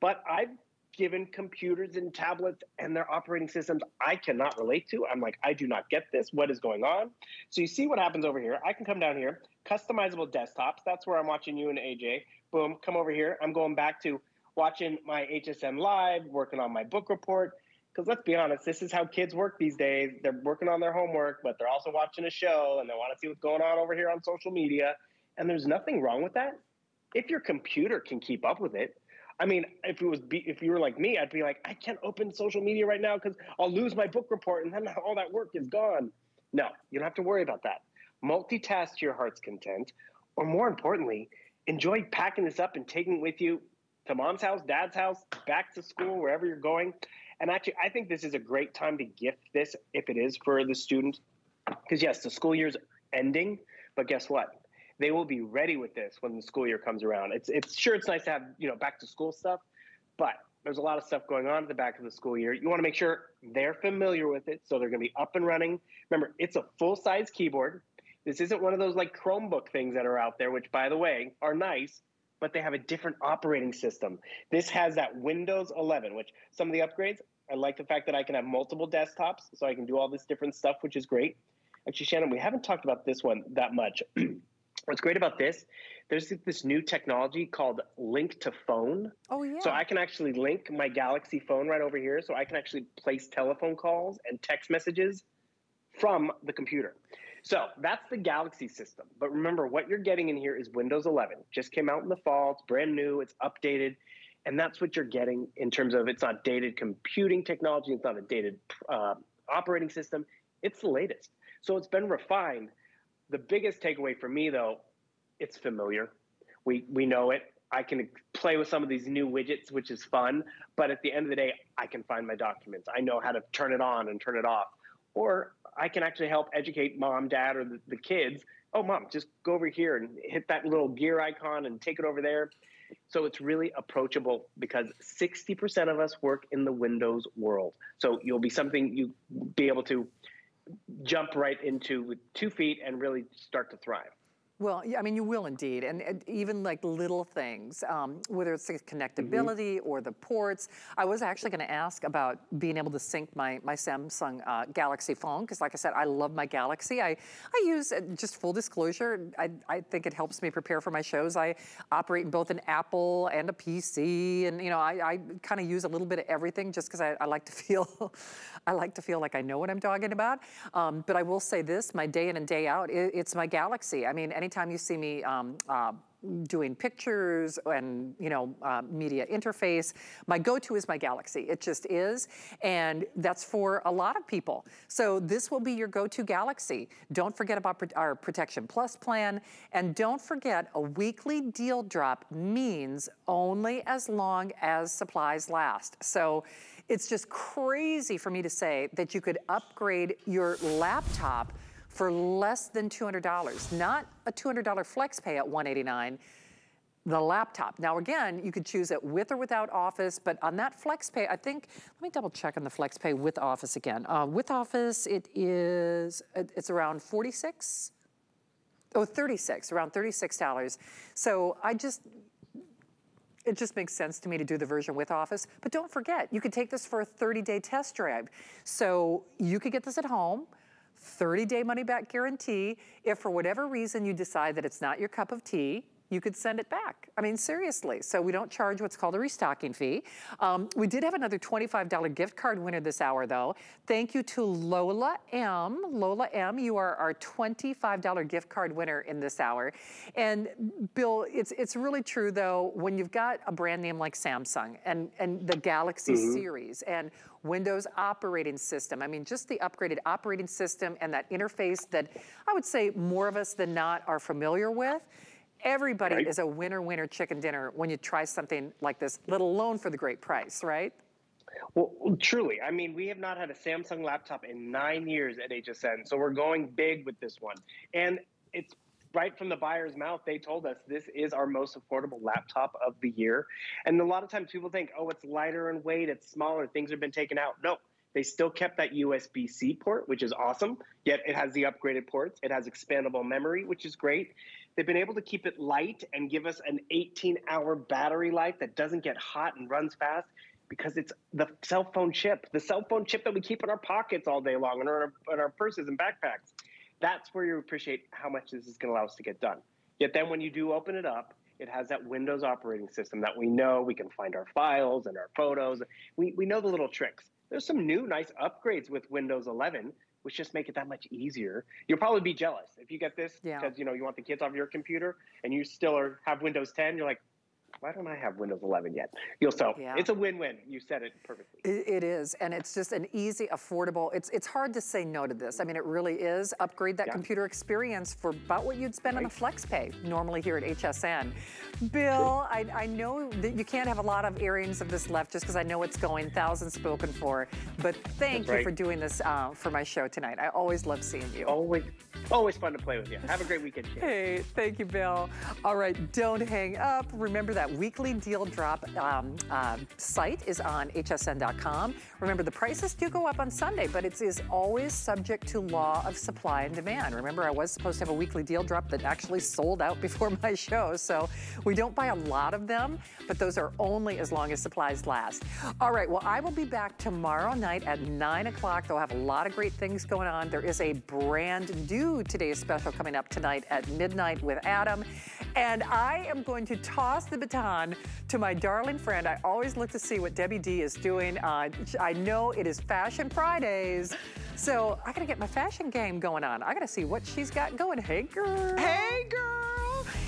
But I've given computers and tablets and their operating systems I cannot relate to. I'm like, I do not get this. What is going on? So you see what happens over here. I can come down here, customizable desktops. That's where I'm watching you and AJ. Boom, come over here. I'm going back to watching my HSN live, working on my book report. Because let's be honest, this is how kids work these days. They're working on their homework, but they're also watching a show and they want to see what's going on over here on social media. And there's nothing wrong with that. If your computer can keep up with it, I mean, if it was be, if you were like me, I'd be like, I can't open social media right now because I'll lose my book report and then all that work is gone. No, you don't have to worry about that. Multitask to your heart's content, or more importantly, enjoy packing this up and taking it with you to mom's house, dad's house, back to school, wherever you're going. And actually, I think this is a great time to gift this if it is for the student. Because, yes, the school year's ending, but guess what? They will be ready with this when the school year comes around. It's, it's sure it's nice to have, you know, back to school stuff, but there's a lot of stuff going on at the back of the school year. You want to make sure they're familiar with it, so they're going to be up and running. Remember, it's a full size keyboard. This isn't one of those like Chromebook things that are out there, which, by the way, are nice, but they have a different operating system. This has that Windows 11, which some of the upgrades, I like the fact that I can have multiple desktops, so I can do all this different stuff, which is great. Actually, Shannon, we haven't talked about this one that much. What's great about this, there's this new technology called link to phone. Oh, yeah. So I can actually link my Galaxy phone right over here. So I can actually place telephone calls and text messages from the computer. So that's the Galaxy system. But remember, what you're getting in here is Windows 11. Just came out in the fall. It's brand new. It's updated. And that's what you're getting in terms of it's not dated computing technology. It's not a dated uh, operating system. It's the latest. So it's been refined. The biggest takeaway for me, though, it's familiar. We we know it. I can play with some of these new widgets, which is fun. But at the end of the day, I can find my documents. I know how to turn it on and turn it off. Or I can actually help educate mom, dad, or the, the kids. Oh, mom, just go over here and hit that little gear icon and take it over there. So it's really approachable because 60% of us work in the Windows world. So you'll be something you be able to jump right into with two feet and really start to thrive. Well, yeah, I mean, you will indeed. And, and even like little things, um, whether it's the connectability mm -hmm. or the ports. I was actually going to ask about being able to sync my, my Samsung uh, Galaxy phone, because like I said, I love my Galaxy. I, I use, uh, just full disclosure, I, I think it helps me prepare for my shows. I operate in both an Apple and a PC. And, you know, I, I kind of use a little bit of everything just because I, I, like to feel, I like to feel like I know what I'm talking about. Um, but I will say this, my day in and day out, it, it's my Galaxy. I mean, anytime you see me um, uh, doing pictures and you know uh, media interface my go-to is my galaxy. It just is and that's for a lot of people. So this will be your go-to galaxy. Don't forget about our protection plus plan and don't forget a weekly deal drop means only as long as supplies last. So it's just crazy for me to say that you could upgrade your laptop for less than $200, not a $200 flex pay at 189 the laptop. Now again, you could choose it with or without Office, but on that flex pay, I think, let me double check on the flex pay with Office again. Uh, with Office, it is, it's around 46, oh, 36, around $36. So I just, it just makes sense to me to do the version with Office. But don't forget, you could take this for a 30-day test drive. So you could get this at home. 30-day money-back guarantee. If for whatever reason you decide that it's not your cup of tea, you could send it back. I mean, seriously. So we don't charge what's called a restocking fee. Um, we did have another $25 gift card winner this hour, though. Thank you to Lola M. Lola M, you are our $25 gift card winner in this hour. And Bill, it's it's really true, though, when you've got a brand name like Samsung and, and the Galaxy mm -hmm. series and Windows operating system. I mean, just the upgraded operating system and that interface that I would say more of us than not are familiar with. Everybody right. is a winner, winner chicken dinner when you try something like this, let alone for the great price, right? Well, truly. I mean, we have not had a Samsung laptop in nine years at HSN, so we're going big with this one. And it's right from the buyer's mouth, they told us this is our most affordable laptop of the year. And a lot of times people think, oh, it's lighter in weight, it's smaller, things have been taken out. No, they still kept that USB C port, which is awesome. Yet it has the upgraded ports, it has expandable memory, which is great. They've been able to keep it light and give us an 18 hour battery life that doesn't get hot and runs fast because it's the cell phone chip, the cell phone chip that we keep in our pockets all day long and in our, in our purses and backpacks that's where you appreciate how much this is going to allow us to get done. Yet then when you do open it up, it has that Windows operating system that we know we can find our files and our photos. We, we know the little tricks. There's some new nice upgrades with Windows 11, which just make it that much easier. You'll probably be jealous if you get this yeah. because you know you want the kids off your computer and you still are, have Windows 10. You're like, why don't I have Windows 11 yet? You'll so yeah. it's a win-win. You said it perfectly. It, it is, and it's just an easy, affordable. It's it's hard to say no to this. I mean, it really is. Upgrade that yeah. computer experience for about what you'd spend right. on a flex pay normally here at HSN. Bill, I, I know that you can't have a lot of earrings of this left just because I know it's going thousands spoken for. But thank That's you right. for doing this uh, for my show tonight. I always love seeing you. Always, Always fun to play with you. Have a great weekend, Shannon. Hey, thank you, Bill. All right, don't hang up. Remember that weekly deal drop um, uh, site is on hsn.com. Remember, the prices do go up on Sunday, but it is always subject to law of supply and demand. Remember, I was supposed to have a weekly deal drop that actually sold out before my show, so we don't buy a lot of them, but those are only as long as supplies last. All right, well, I will be back tomorrow night at 9 o'clock. They'll have a lot of great things going on. There is a brand new Today's Special coming up tonight at midnight with Adam. And I am going to toss the baton to my darling friend. I always look to see what Debbie D is doing. Uh, I know it is Fashion Fridays. So I gotta get my fashion game going on. I gotta see what she's got going. Hey, girl. Hey, girl.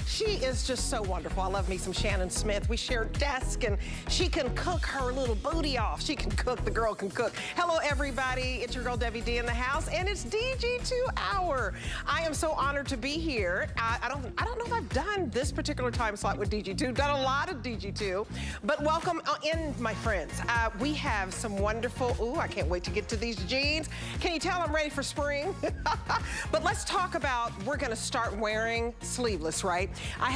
She is just so wonderful. I love me some Shannon Smith. We share desk and she can cook her little booty off. She can cook, the girl can cook. Hello, everybody. It's your girl, Debbie D in the house and it's DG2 hour. I am so honored to be here. I, I, don't I don't know if I've done this particular time slot with DG2, done a lot of DG2, but welcome uh, in, my friends. Uh, we have some wonderful, ooh, I can't wait to get to these jeans. Can you tell I'm ready for spring? but let's talk about, we're gonna start wearing sleeveless, right? I